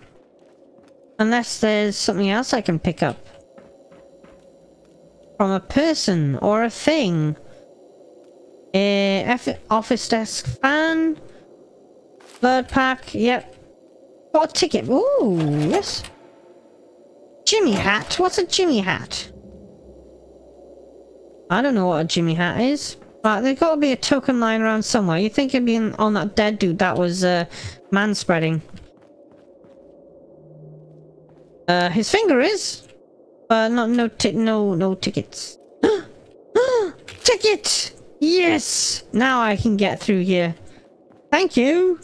Unless there's something else I can pick up. From a person or a thing. Uh, office desk fan. Blood pack, yep. Got a ticket. Ooh, yes. Jimmy hat? What's a Jimmy hat? I don't know what a Jimmy hat is. But there's got to be a token lying around somewhere. You think it'd be on that dead dude that was uh, man spreading. Uh, his finger is. But not no no no tickets. *gasps* Ticket! Yes! Now I can get through here. Thank you.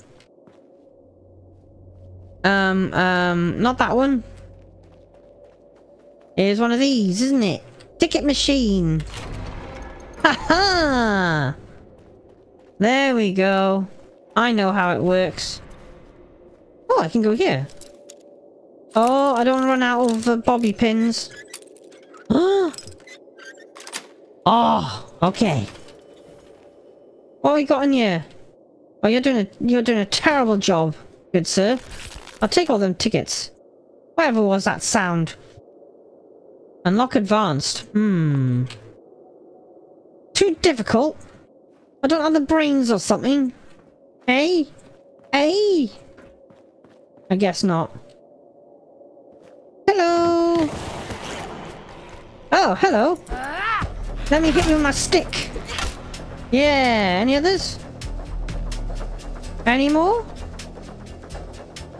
Um, um, not that one. Here's one of these, isn't it? Ticket machine. Ha ha! There we go. I know how it works. Oh, I can go here. Oh, I don't run out of uh, bobby pins. *gasps* oh, okay. What we got in here? Oh, you're doing a you're doing a terrible job, good sir. I'll take all them tickets. Whatever was that sound? Unlock advanced. Hmm. Too difficult? I don't have the brains or something. Hey? Hey? I guess not. Hello? Oh, hello. Let me hit you with my stick. Yeah, any others? Any more?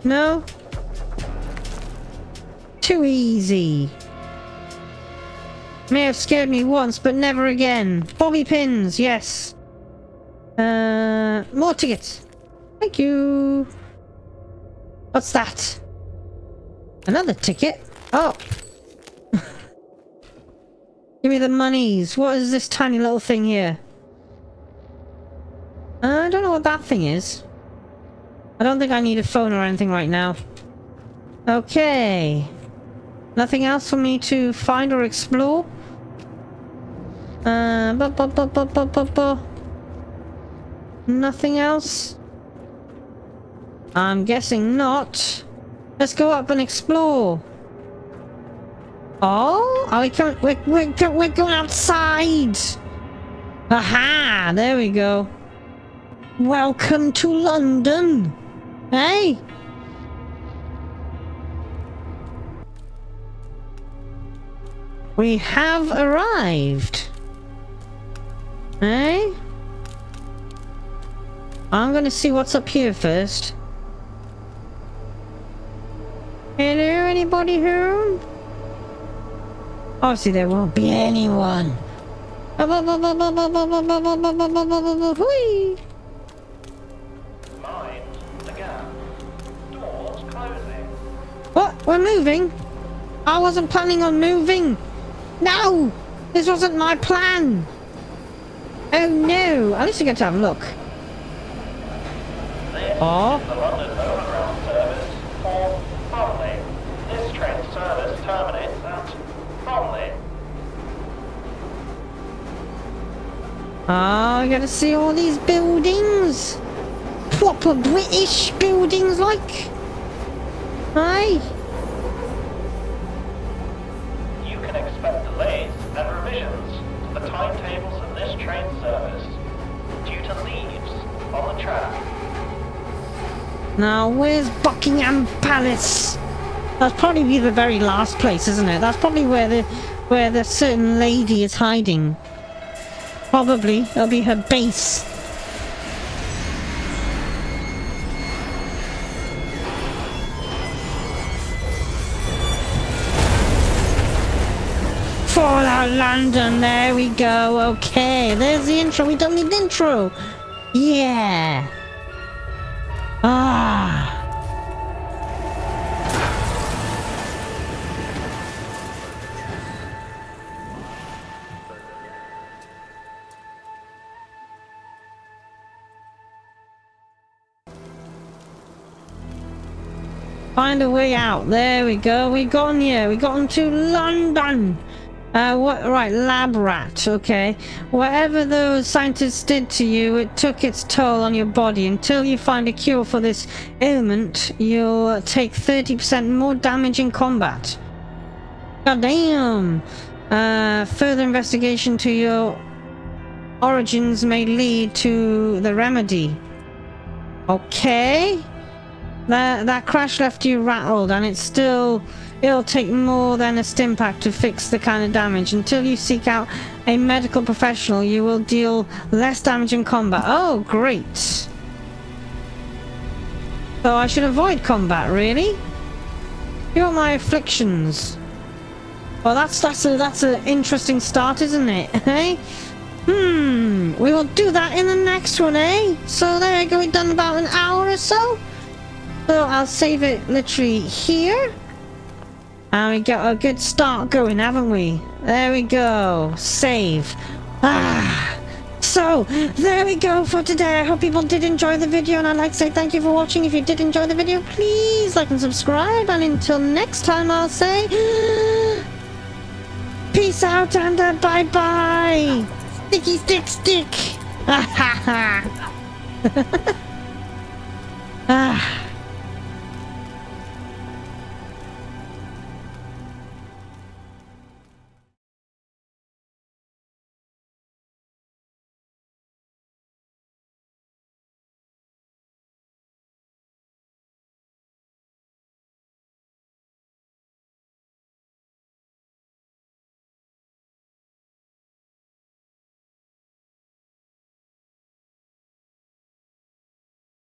No? Too easy. May have scared me once, but never again. Bobby pins, yes. Uh, more tickets. Thank you. What's that? Another ticket? Oh. *laughs* Give me the monies. What is this tiny little thing here? Uh, I don't know what that thing is. I don't think I need a phone or anything right now. Okay. Nothing else for me to find or explore? Uh, bu bu bu bu bu bu bu. Nothing else? I'm guessing not. Let's go up and explore. Oh, are we coming? We're, we're, we're going outside. Aha, there we go. Welcome to London. Hey. We have arrived. Hey? I'm gonna see what's up here first. Hello, anybody home? Obviously there won't be anyone. What? We're moving? I wasn't planning on moving. No! This wasn't my plan. Oh no! At least we get to have a look. Oh. Ah, the London Overground service for Bromley. This train service terminates at Bromley. Oh, we gotta see all these buildings. Proper British buildings like. Aye. You can expect delays and revisions to the this train service due to leaves on the track. Now, where's Buckingham Palace? That's probably the very last place, isn't it? That's probably where the where the certain lady is hiding. Probably. That'll be her base. London, there we go. Okay, there's the intro. We don't need the intro. Yeah. Ah. Find a way out. There we go. We got on here. We got into London. Uh, what? Right, lab rat. Okay. Whatever those scientists did to you, it took its toll on your body. Until you find a cure for this ailment, you'll take 30% more damage in combat. God damn. Uh, further investigation to your origins may lead to the remedy. Okay. That that crash left you rattled, and it's still it'll take more than a Stimpak to fix the kind of damage. Until you seek out a medical professional, you will deal less damage in combat. Oh, great! So I should avoid combat, really? Here are my afflictions. Well, that's that's a that's an interesting start, isn't it? *laughs* Hey. Hmm. We will do that in the next one, eh? So there we go. We've done about an hour or so. So I'll save it literally here. And we got a good start going, haven't we? There we go. Save. Ah. So, there we go for today. I hope people did enjoy the video and I'd like to say thank you for watching. If you did enjoy the video, please like and subscribe. And until next time, I'll say... *gasps* Peace out and uh, bye-bye. Sticky stick stick. *laughs* ah. *laughs*